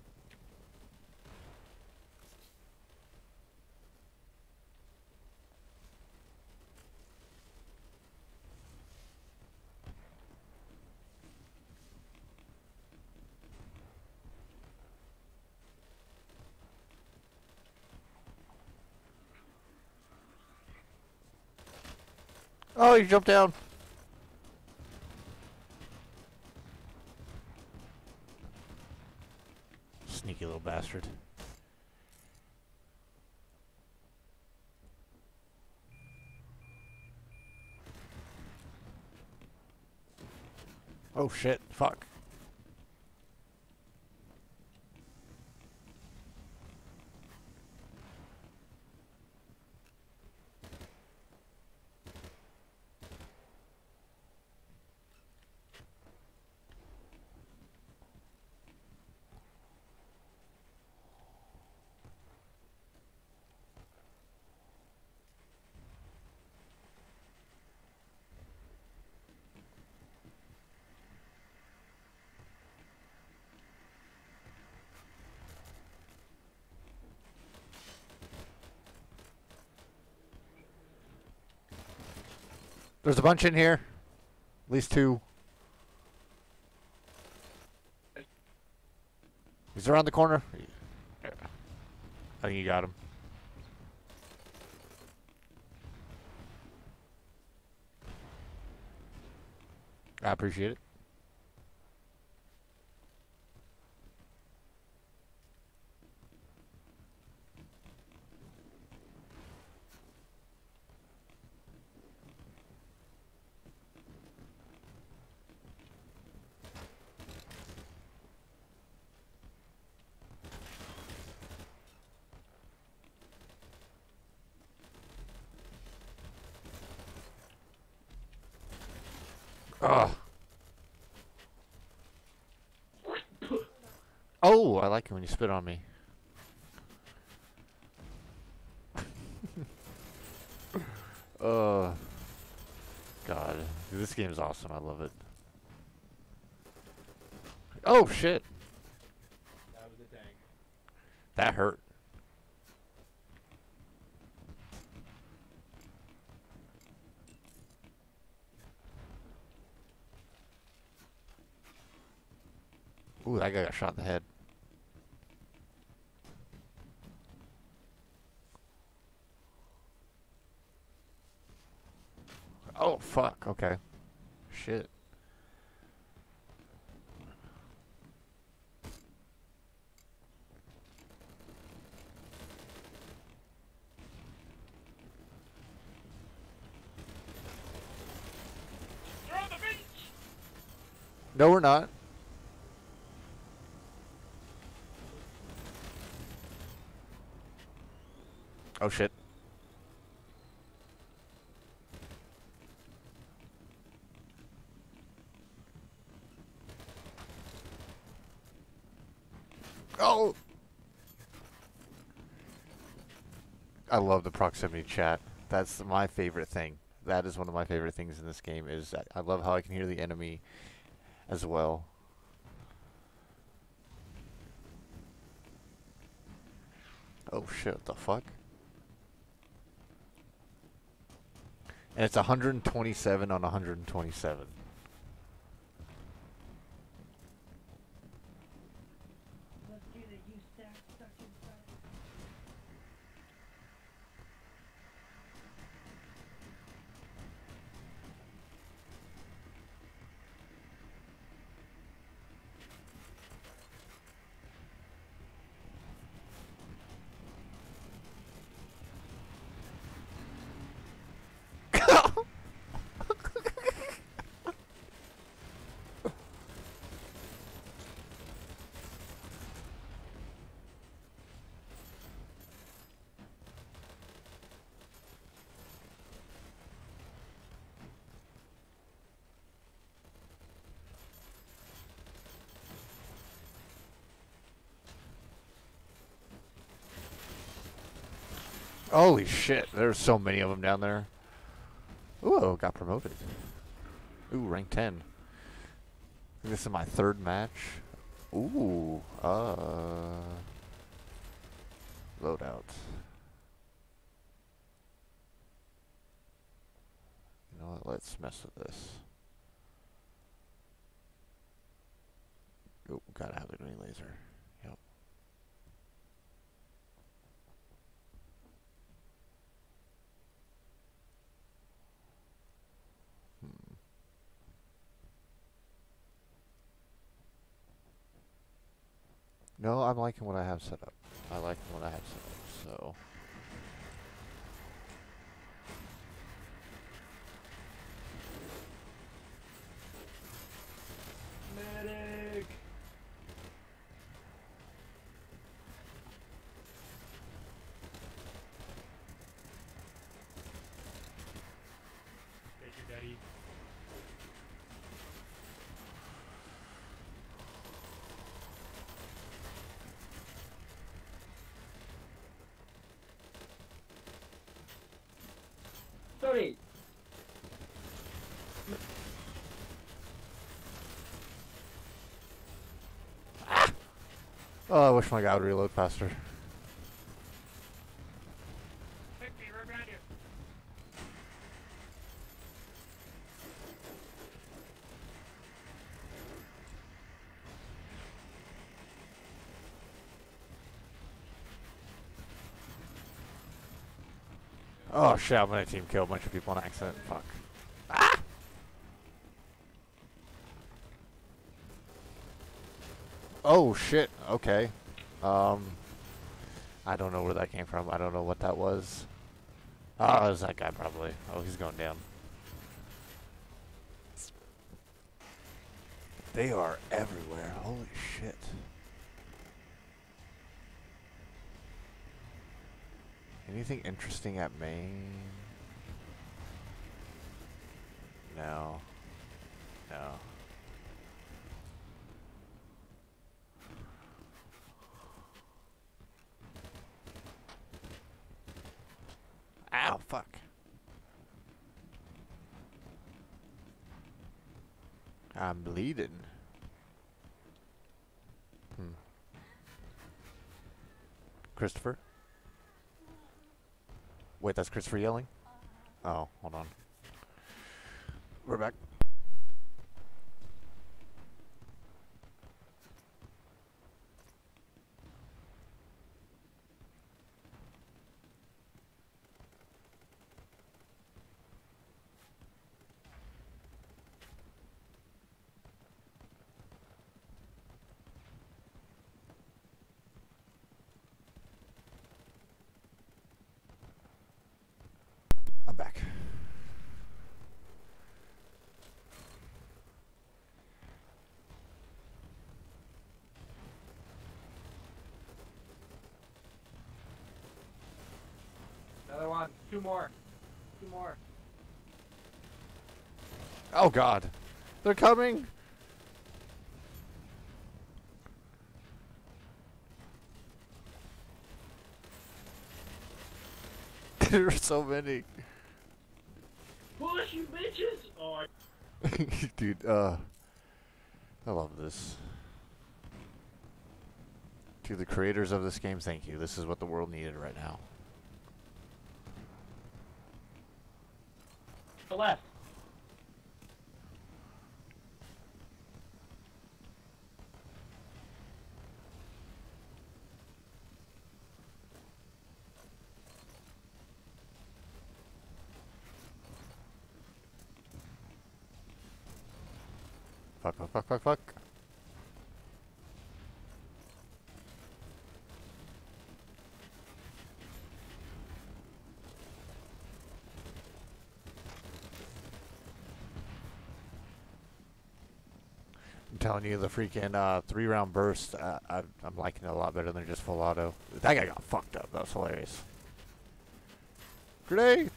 Oh, you jumped down. Sneaky little bastard. Oh shit, fuck. There's a bunch in here. At least two. He's around the corner. I think you got him. I appreciate it. Ugh. It when you spit on me. uh, God, this game is awesome. I love it. Oh shit, That was a tank. that hurt. Ooh, that guy got shot in the head. Shit. On the beach! No, we're not. Oh shit. Oh! I love the proximity chat. That's my favorite thing. That is one of my favorite things in this game is I love how I can hear the enemy as well. Oh shit, the fuck? And it's 127 on 127. Let's get it, you sack sucking son. Holy shit, there's so many of them down there. Ooh, got promoted. Ooh, rank 10. This is my third match. Ooh, uh. Loadout. You know what, let's mess with this. Oh, gotta have the green laser. Yep. Hmm. No, I'm liking what I have set up. I like what I have set up, so. Medic! Thank you, Daddy. Sorry. Oh, I wish my guy would reload faster. Oh shit, I'm team kill a bunch of people on accident. Fuck. Ah! Oh shit, okay. Um I don't know where that came from. I don't know what that was. Oh, it was that guy probably. Oh, he's going down. They are everywhere. Holy shit. Anything interesting at Maine? No. No. Ow, fuck. I'm bleeding. Hmm. Christopher? Wait, that's Christopher yelling? Oh, hold on. We're back. Two more. Two more. Oh god. They're coming! there are so many. Push, you bitches! Oh, Dude, uh. I love this. To the creators of this game, thank you. This is what the world needed right now. Left. Fuck, fuck, fuck, fuck, fuck. I'm telling you, the freaking uh, three round burst, uh, I, I'm liking it a lot better than just full auto. That guy got fucked up. That was hilarious. Grenade!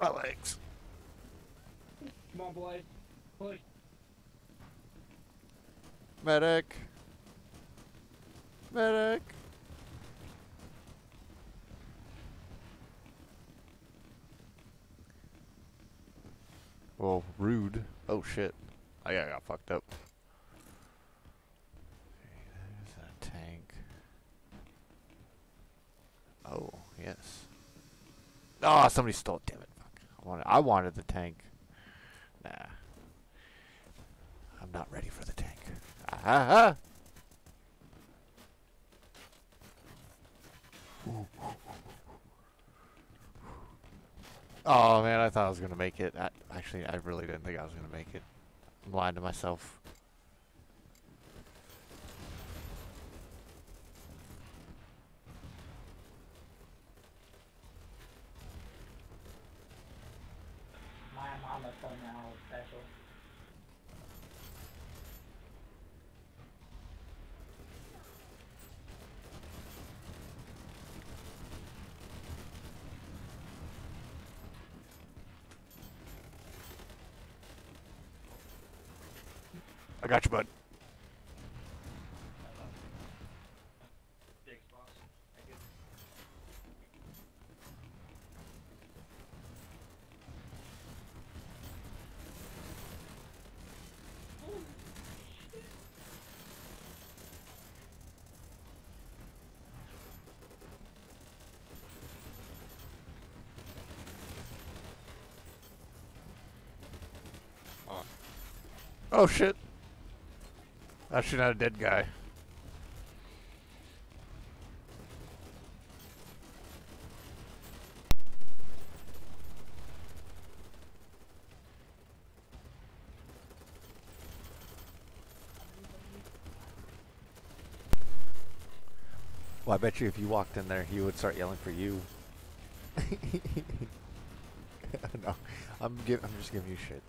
My legs. come on, boys. Push. Medic. Medic. Well, rude. Oh shit. I got, got fucked up. There's a tank. Oh, yes. Oh, somebody stole it. Damn it. Fuck. I wanted, I wanted the tank. Nah. I'm not ready for the tank. Ah, ah, ah. Oh man, I thought I was gonna make it. I, actually, I really didn't think I was gonna make it. Lying to myself. Oh shit. Actually, not a dead guy. Well, I bet you if you walked in there, he would start yelling for you. no, I'm I'm just giving you shit.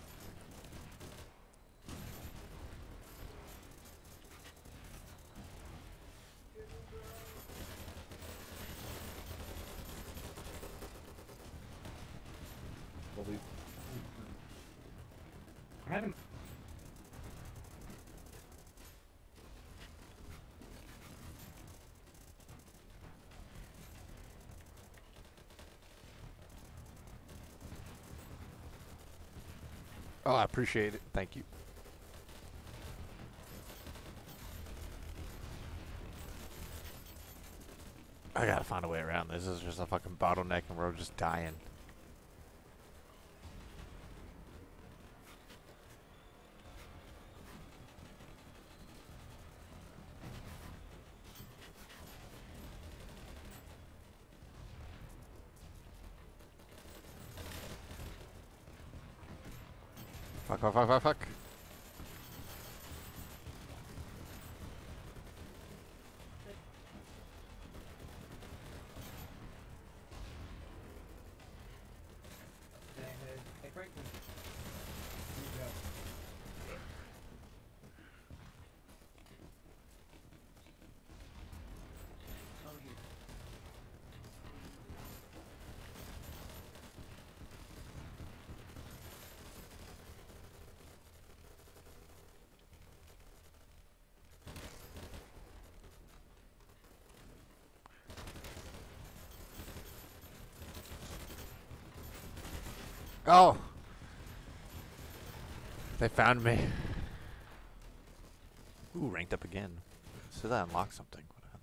Appreciate it. Thank you. I gotta find a way around this. This is just a fucking bottleneck and we're just dying. Fuck, fuck, fuck, fuck, fuck. Oh! They found me. Ooh, ranked up again. So that unlock something. What I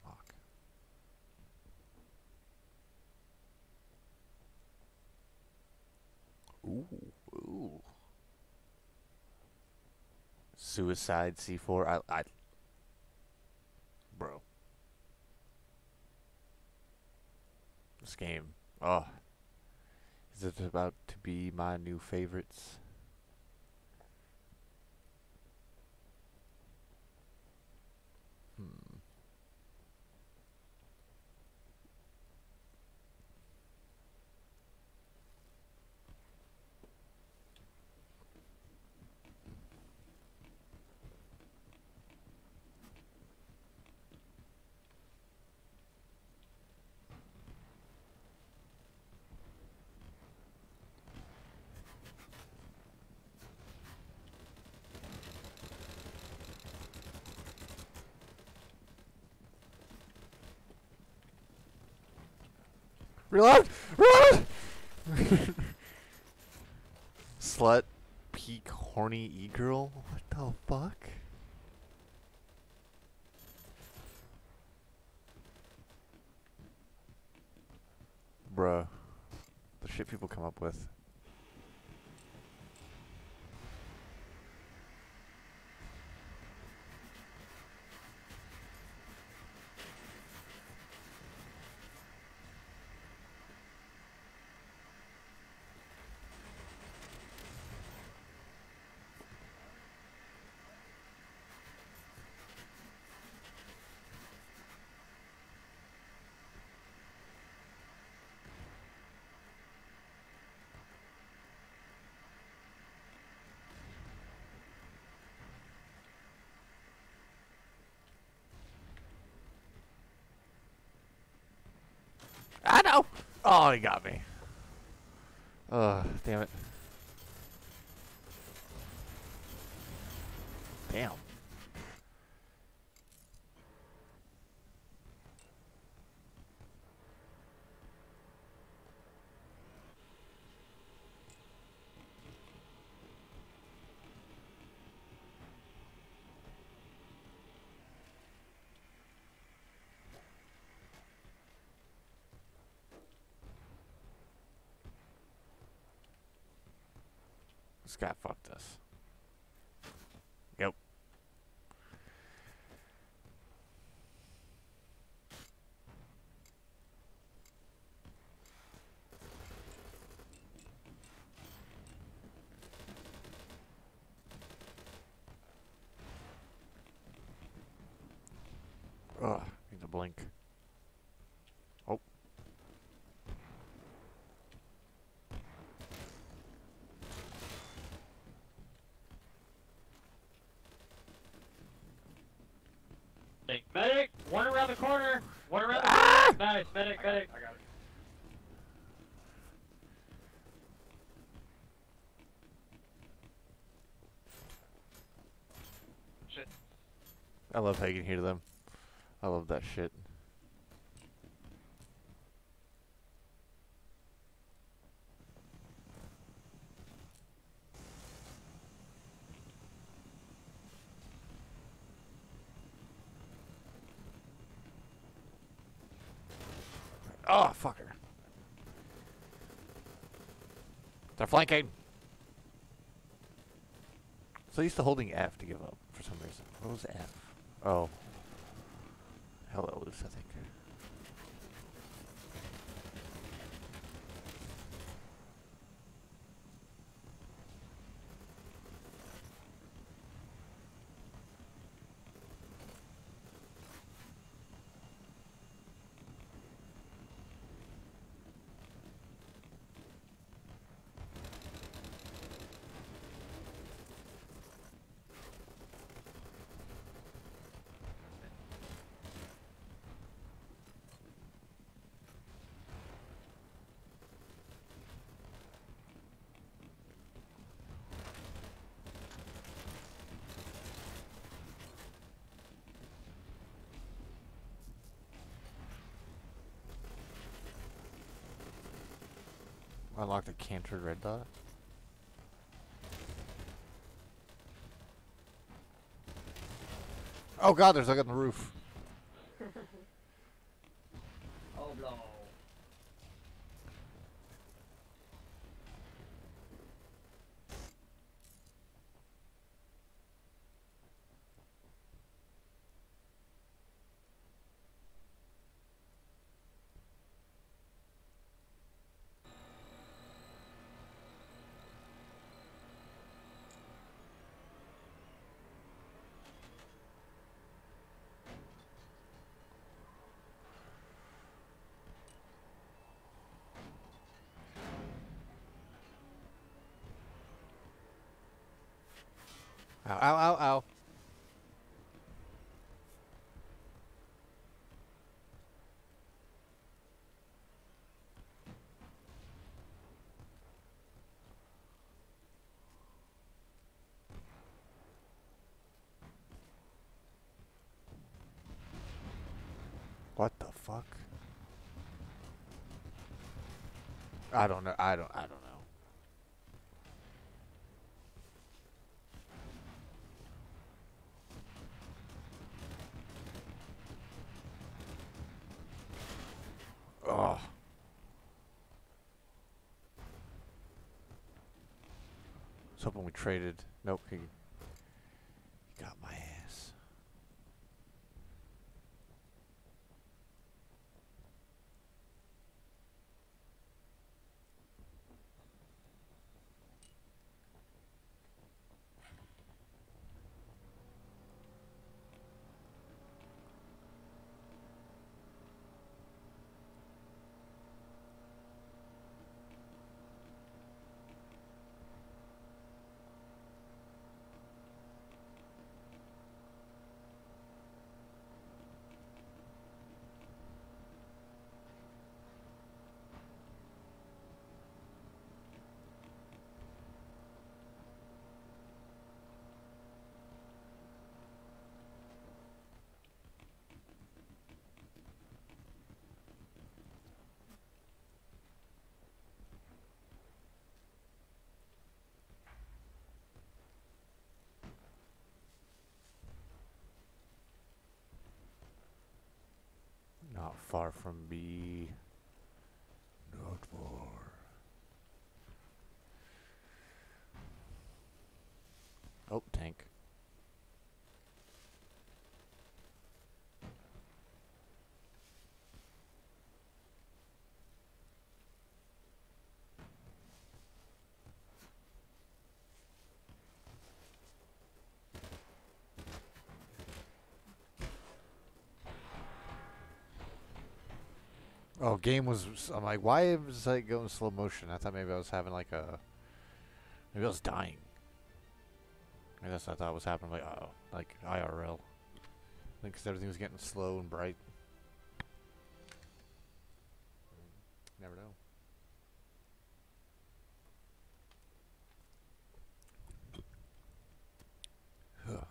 unlock? Ooh, ooh. Suicide C4. I, I, bro. This game. Oh. Is it about to be my new favorites? Reload! Reload! Slut, peak, horny e-girl? What the fuck? Bruh. The shit people come up with. I know! Oh, he got me. Ugh, damn it. Damn. Scott fucked us. Yep. Ugh, need to blink. Oh. Hey, medic! One around the corner! One around the Ah! corner! Nice, medic, medic! I got it. Shit. I love how you can hear them. I love that shit. Oh, fucker. They're flanking. So used to holding F to give up for some reason. What was F? Oh. Hello, loose, I think. canted red dot? Oh god, there's a guy on the roof. Ow, ow, ow, ow. What the fuck? I don't know. I don't. I don't know. Ugh. I was hoping we traded. Nope, he got my ass. Not far from B. Not far. Oh, tank. Oh, game was. I'm like, why was it going slow motion? I thought maybe I was having like a. Maybe I was dying. I guess I thought was happening like oh, like IRL. Like 'cause everything was getting slow and bright. Never know. Huh.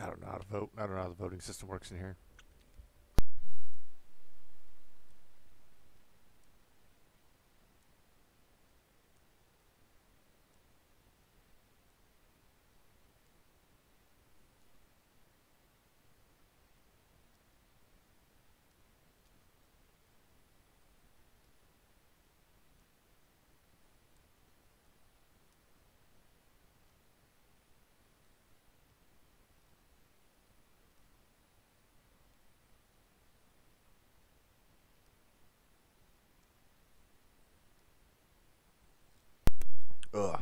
I don't know how to vote. I don't know how the voting system works in here. Ugh.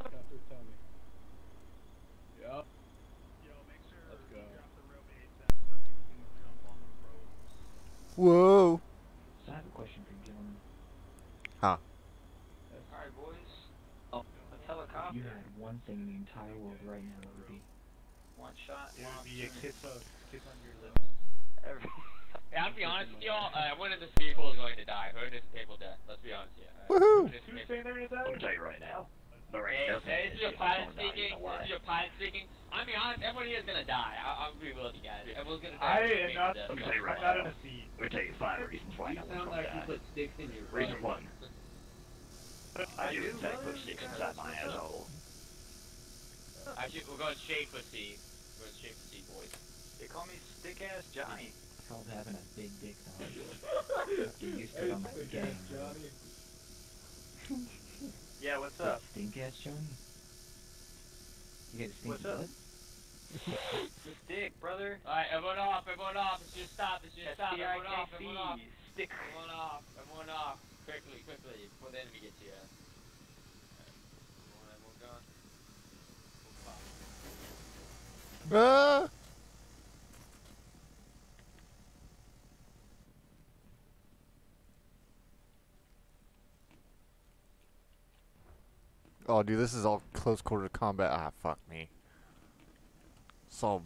After tell me. Yup. Yo, make sure Let's go. you drop the rope ASAP. off. you had one thing in the entire world right now, it would be One shot. It one would be a kiss, of, kiss on your lips. Every- Yeah, I'll be honest with y'all. Uh, one of the people is going to die. Who is people dead? Let's be honest here. Uh, Woohoo! this Who's people- saying they're gonna Let me die? tell you right now. There Hey, hey, this is your pilot that's gonna die, speaking. This is your pilot speaking. I mean, honest, everybody is gonna die. I, I'll agree with you guys. Everyone's gonna die. I am not. dead. Let me tell you right I'm not now. in a seat. Let me tell you five reasons why You no one's sound gonna like you die. put sticks in your Reason one. I do in fact put sticks inside my asshole. Actually, we're going shape with C. We're going shape with C, boys. They call me stick ass Johnny. it's called having a big dick, dog. Get used to it on my gang. Yeah, what's What, up? stink ass Johnny? You got a stinky What's up? butt? Just dick, brother. Alright, everyone off, everyone off. It's just stop, it's just stop. Everyone off, everyone off. Stick. Everyone off, everyone off. Quickly, quickly, before the enemy gets here. Everyone, everyone gone. We'll pop. Ah! Oh, dude, this is all close quarter combat. Ah, fuck me. It's all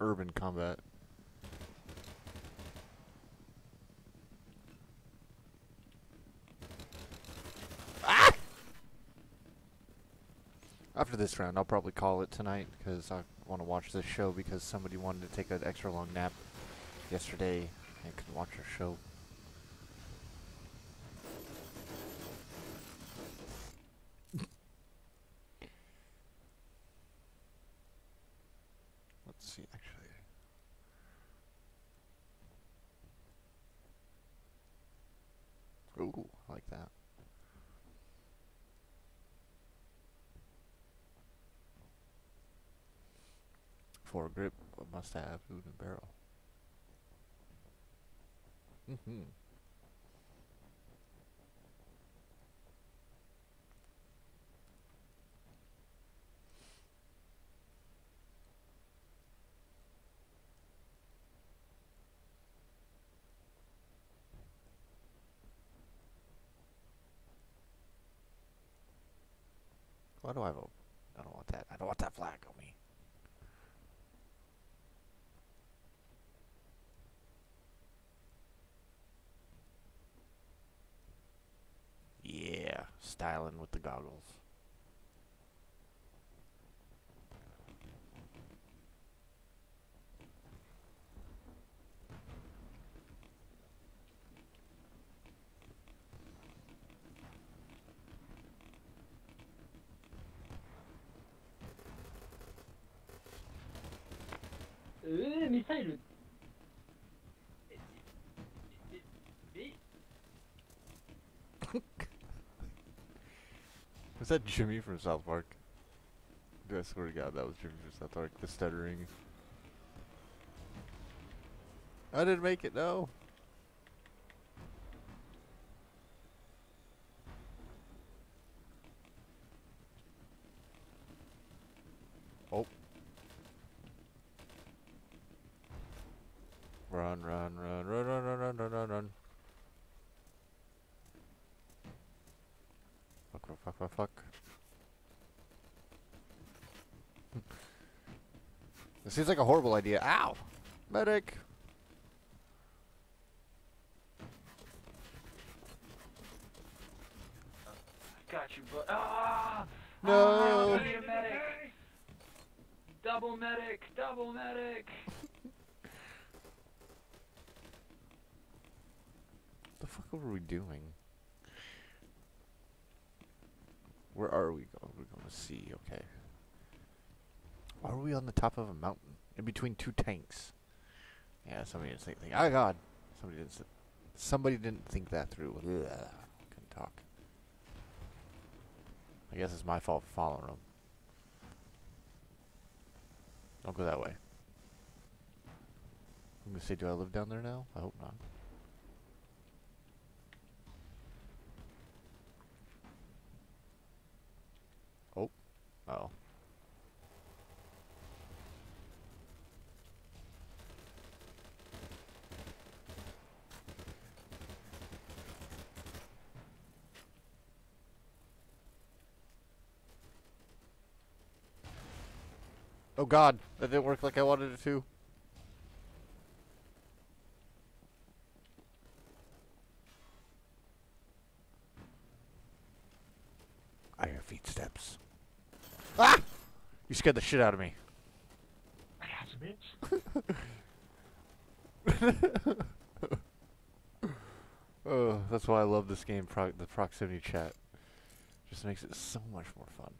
urban combat. After this round, I'll probably call it tonight because I want to watch this show because somebody wanted to take an extra long nap yesterday and couldn't watch our show. Let's see, actually. Ooh, I like that. For a grip, a must have food and barrel. Mm-hmm. Why do I vote? I don't want that. I don't want that flag on me. Yeah, styling with the goggles. That Jimmy from South Park? Dude, I swear to God, that was Jimmy from South Park. The stuttering. I didn't make it, no. This seems like a horrible idea. Ow! Medic! Got you, but ah! No! Ah, I need a medic. Double medic. Double medic. the fuck were we doing? Where are we going? We're going to see, okay. Are we on the top of a mountain? In between two tanks? Yeah, somebody didn't think, oh god! Somebody didn't, somebody didn't think that through. Ugh, couldn't talk. I guess it's my fault for following them. Don't go that way. I'm gonna say, do I live down there now? I hope not. Oh. Oh. Oh god, that didn't work like I wanted it to. I hear feet steps. Ah! You scared the shit out of me. Ass bitch. Oh, that's why I love this game, pro the proximity chat. Just makes it so much more fun.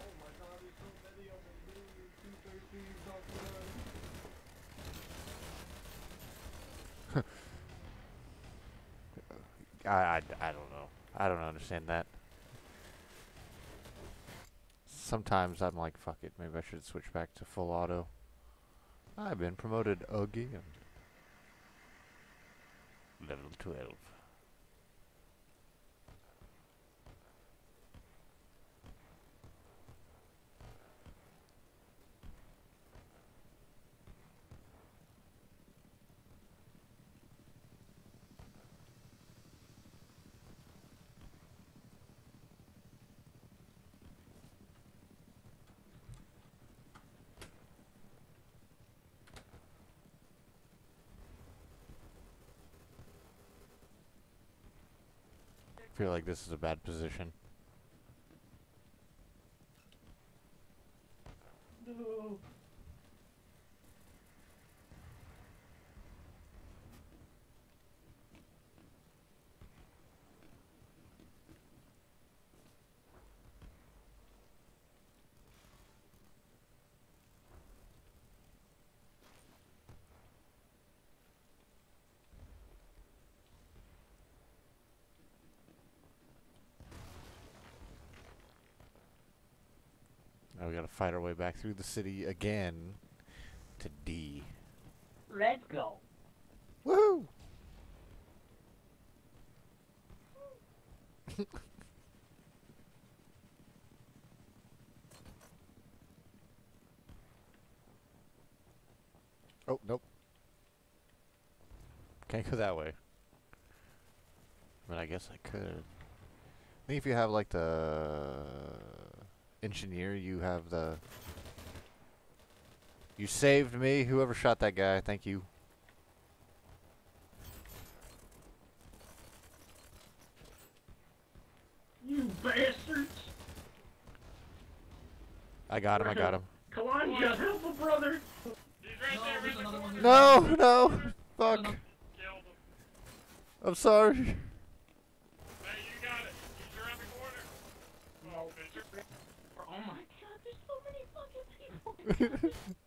Oh my god, there's so many of them. Dude, two thirteens on one. I, I, I don't know. I don't understand that. Sometimes I'm like, fuck it, maybe I should switch back to full auto. I've been promoted again. Level 12. Feel like this is a bad position. No. Now we gotta fight our way back through the city again to D. Let's go. Woohoo! oh, nope. Can't go that way. I mean, I guess I could. I think if you have, like, the engineer, you have the... You saved me, whoever shot that guy, thank you. You bastards! I got him, I got him. Come on, just help a brother! He's right there in the corner. No, no! Fuck! I'm sorry. Hey, you got it. He's around the corner. Oh, bitch. Oh my god, there's so many fucking people.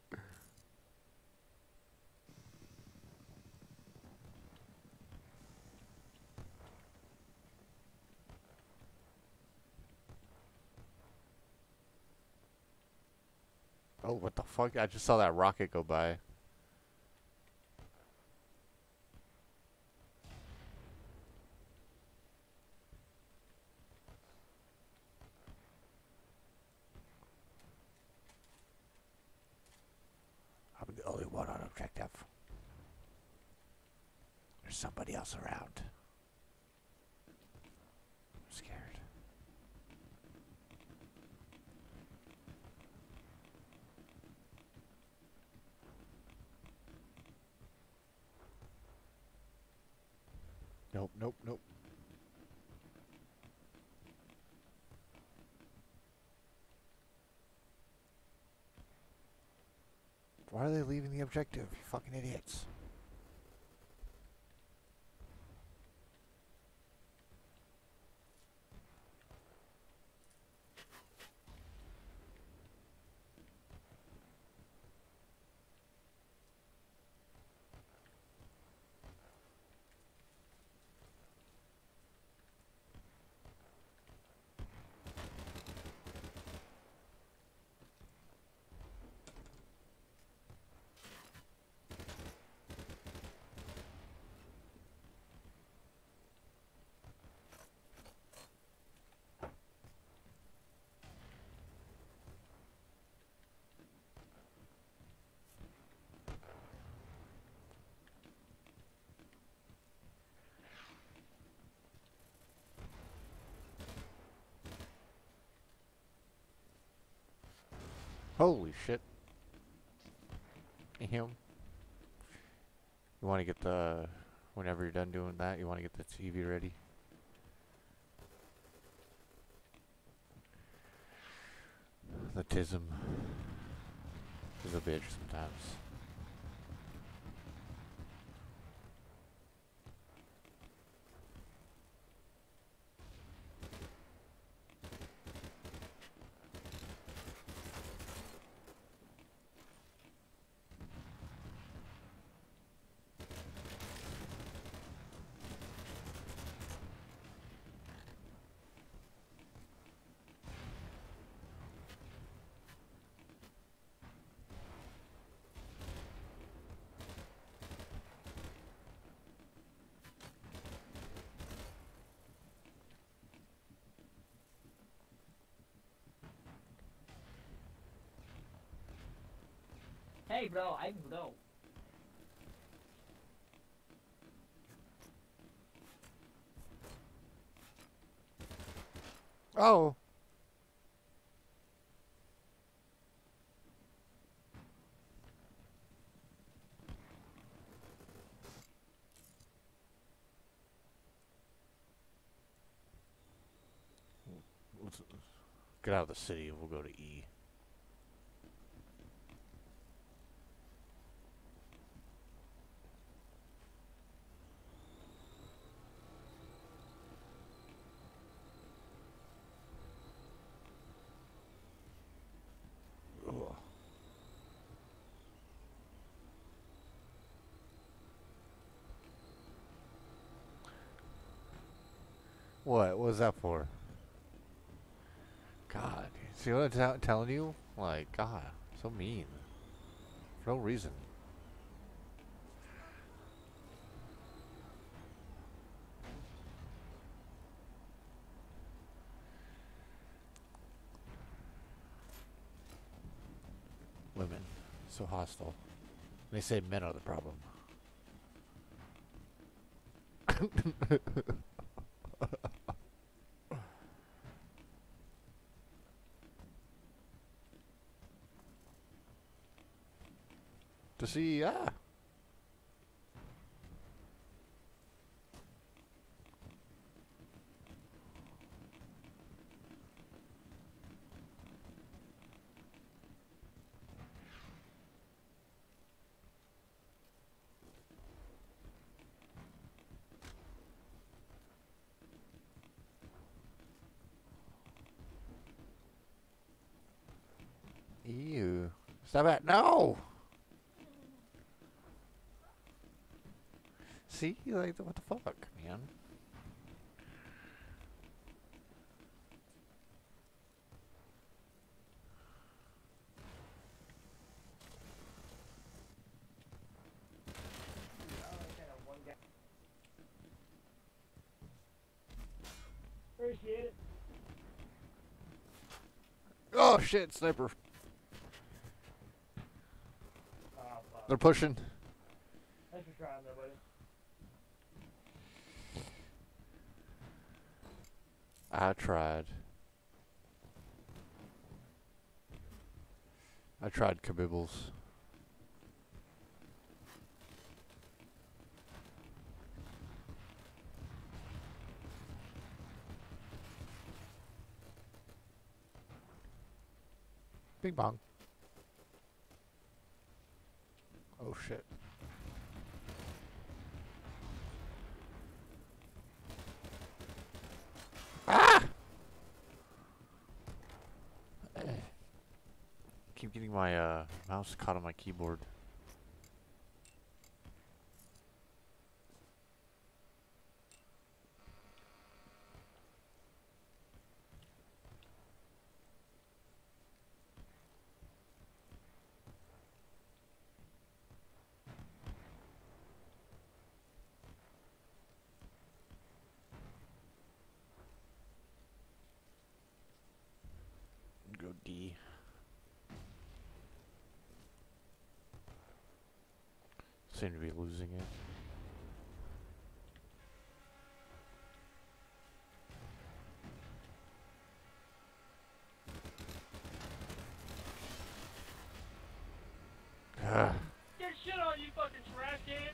Oh, what the fuck? I just saw that rocket go by. I'm the only one on objective. There's somebody else around. I'm scared. Nope, nope, nope. Why are they leaving the objective? You fucking idiots. Holy shit. Him. You want to get the, whenever you're done doing that, you want to get the TV ready. The tism is a bitch sometimes. Bro, I can go. Oh. Let's get out of the city and we'll go to E. What? What was that for? God. See what I'm telling you? Like, God, so mean. For no reason. Women. So hostile. They say men are the problem. to see, ah. Stop it. No! See? Like, what the fuck, man? Oh shit, sniper. Oh, fuck. They're pushing. Thanks for trying there, buddy. I tried. I tried kabibbles. Bing bong. Oh shit. Ah! Keep getting my uh, mouse caught on my keyboard. seem to be losing it. Get shit on you fucking trash can!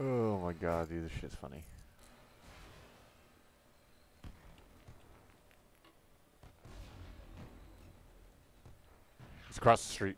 oh my god, dude, this shit's funny. across the street.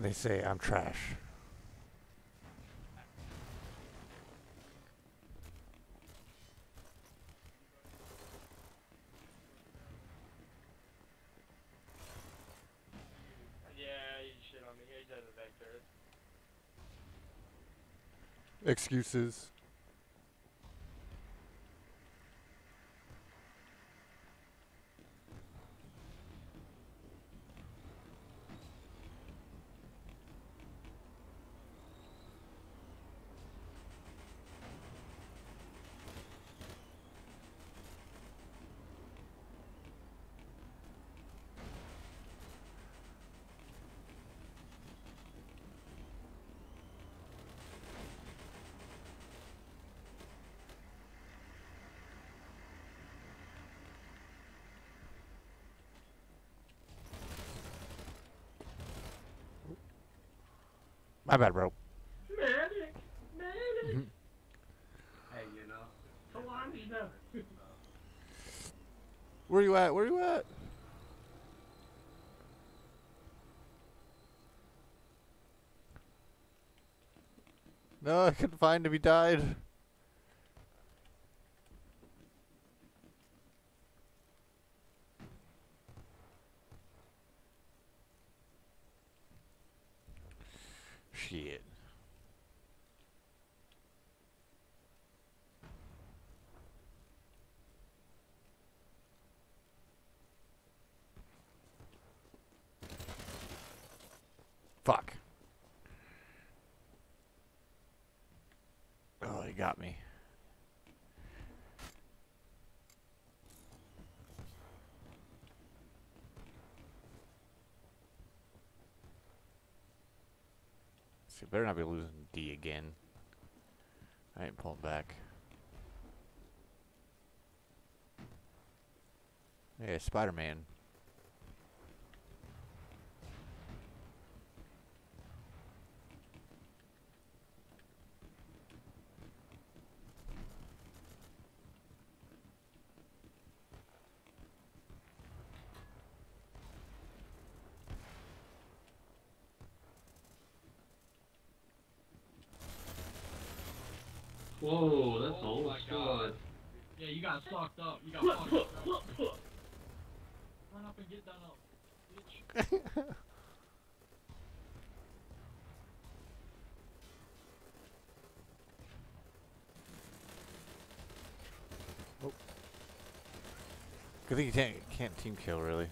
They say I'm trash. Yeah, My bad, bro. Medic! Medic! Mm-hmm. Hey, you know. Solange, no. Where you at? Where you at? No, I couldn't find him. He died. Shit. Fuck. Oh, he got me. See, better not be losing D again. I ain't pulling back. Hey, Spider-Man. Whoa, that's Oh old my squad. Yeah, you got sucked up. You got fucked up. Run up and get done up. Bitch. Oh. Good thing you can't, can't team kill, really.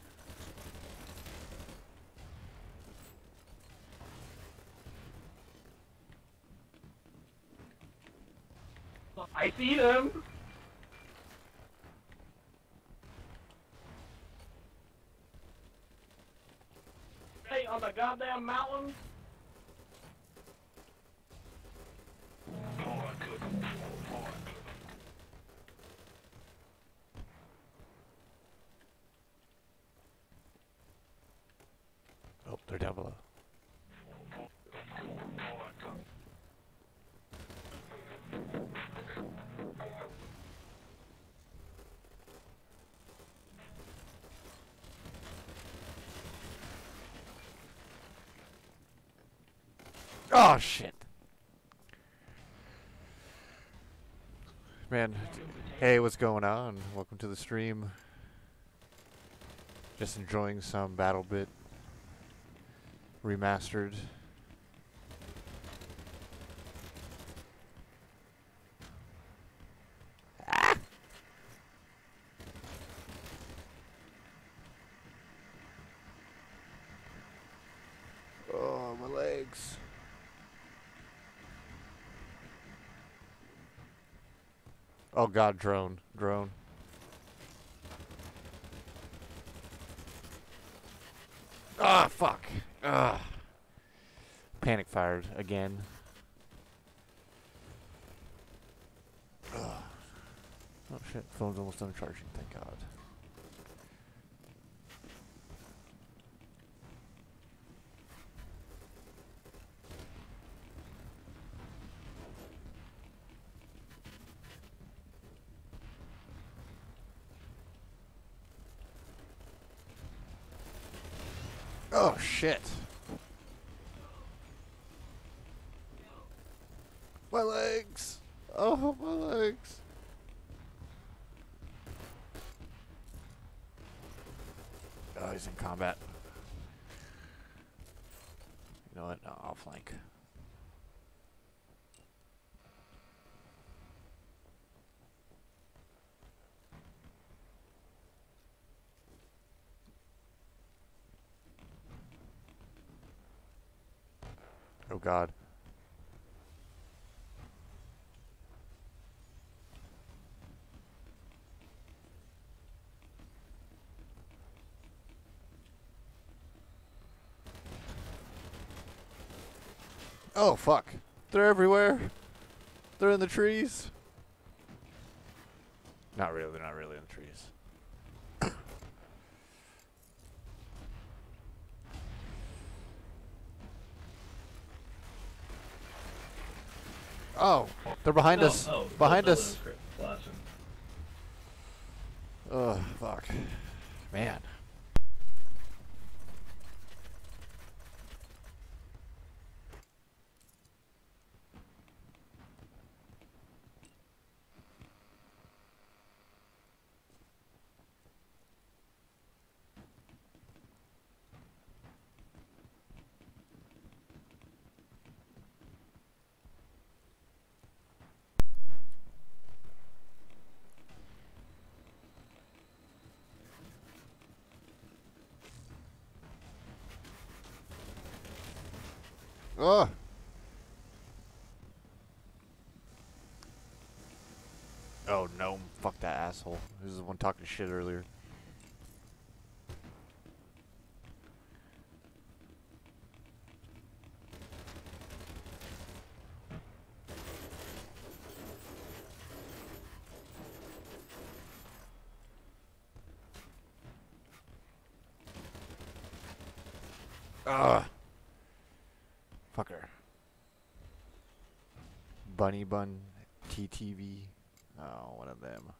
I see them! on the Oh shit. Man, hey, what's going on? Welcome to the stream. Just enjoying some BattleBit remastered. Ah! Oh, my legs. Oh god, drone. Drone. Ah, fuck. Ah. Panic fired again. Ugh. Oh shit, phone's almost done charging, thank god. Oh shit. My legs. Oh, my legs. Oh, he's in combat. You know what? No, I'll flank. Oh god. Oh fuck. They're everywhere. They're in the trees. Not really, they're not really in the trees. Oh, they're behind Oh, us. oh, behind us. that's great. Awesome. Ugh, fuck. Man. Ugh. Oh no, fuck that asshole. Talking shit earlier. Ugh. Fucker. Bunny Bun TTV. Oh, one of them.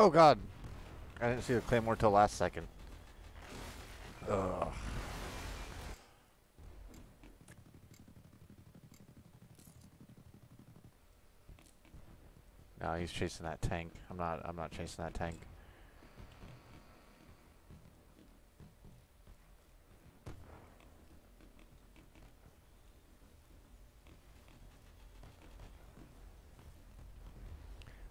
Oh god. I didn't see the claymore till last second. Ugh. No, he's chasing that tank. I'm not I'm not chasing that tank.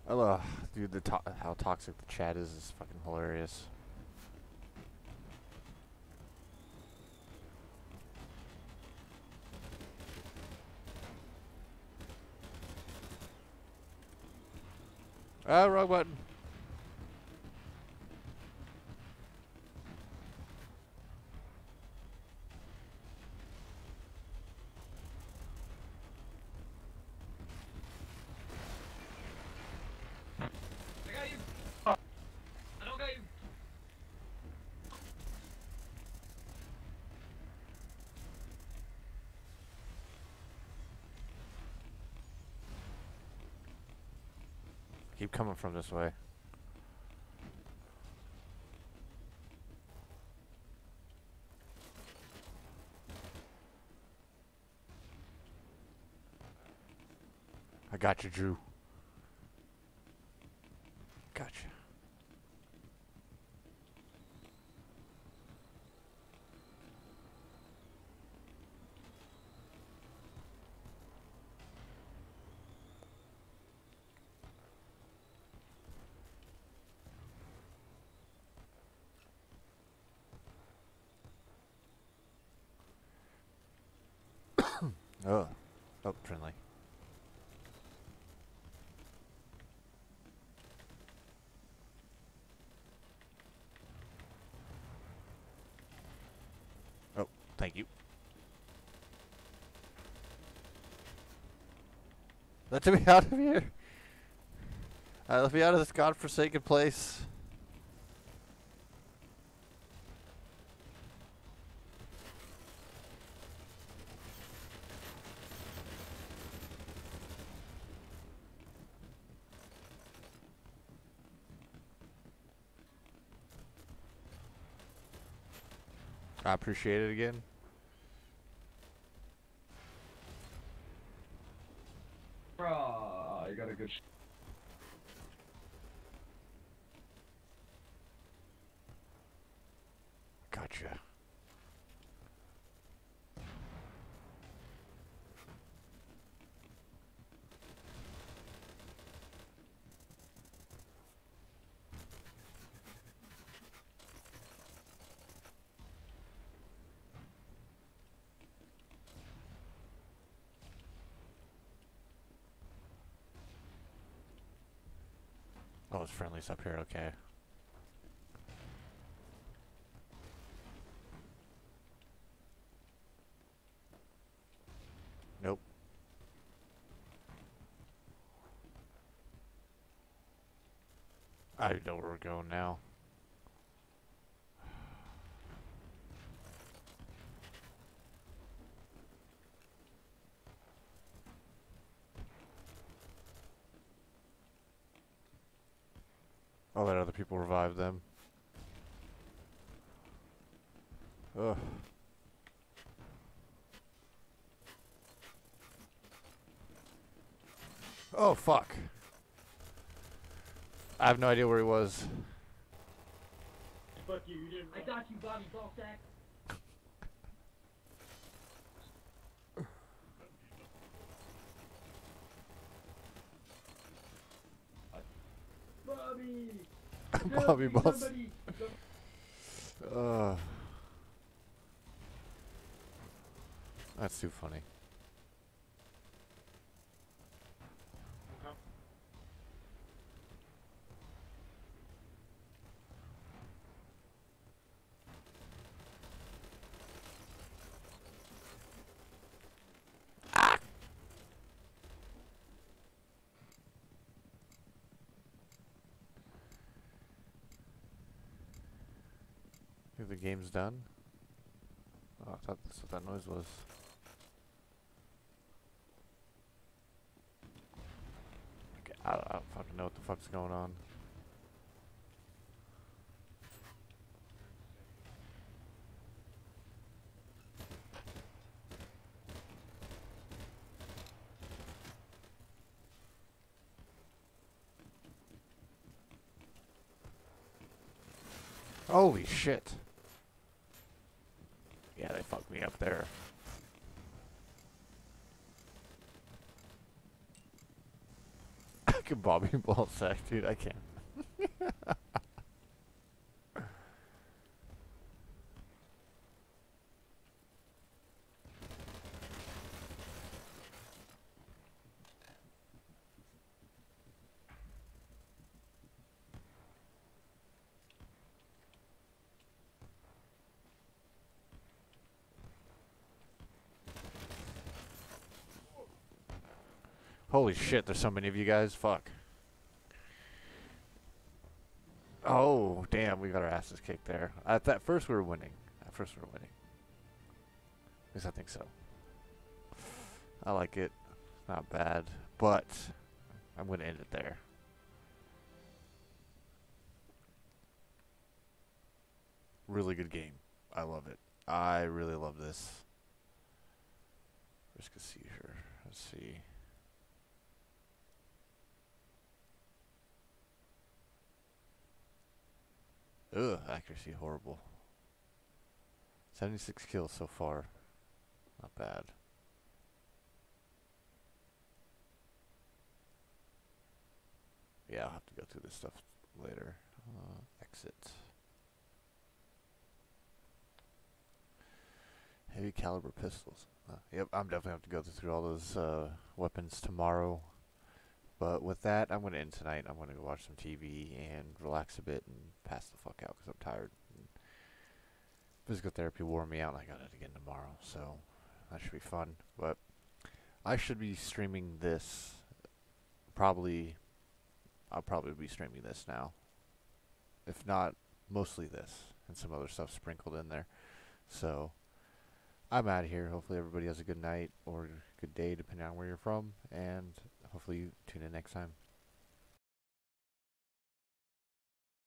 Hello dude, the to- how toxic the chat is is fucking hilarious. Ah, wrong button. I got you. I don't got you. Keep coming from this way. I got you, Drew. Gotcha. oh. Oh, friendly. Oh, thank you. Let me out of here. Uh, let me out of this godforsaken place. Appreciate it again. Ah, you got a good. Sh- Gotcha. Oh, it's friendlies up here, okay. Nope. I know where we're going now. People revive them. Ugh. Oh, fuck. I have no idea where he was. Fuck you, you didn't. I got you, Bobby Ballsack. Bobby! Boss. Uh, that's too funny. The game's done? Oh, I thought that's what that noise was. Okay, I I don't fucking know what the fuck's going on. Holy shit. Yeah, they fucked me up there. Fucking Bobby Ballsack, dude. I can't. Holy shit, there's so many of you guys. Fuck. Oh, damn, we got our asses kicked there. At that first we were winning. At first we were winning. At least I think so. I like it. Not bad. But I'm gonna end it there. Really good game. I love it. I really love this. Risk of seizure. Let's see. Ugh, accuracy horrible. 76 kills so far. Not bad. Yeah, I'll have to go through this stuff later. Uh, exit. Heavy caliber pistols. Uh, yep, I'm definitely have to go through all those uh, weapons tomorrow. But with that, I'm going to end tonight. I'm going to go watch some TV and relax a bit and pass the fuck out because I'm tired. And physical therapy wore me out and I got it again tomorrow. So that should be fun. But I should be streaming this probably. I'll probably be streaming this now. If not, mostly this and some other stuff sprinkled in there. So I'm out of here. Hopefully everybody has a good night or good day depending on where you're from. And hopefully you tune in next time.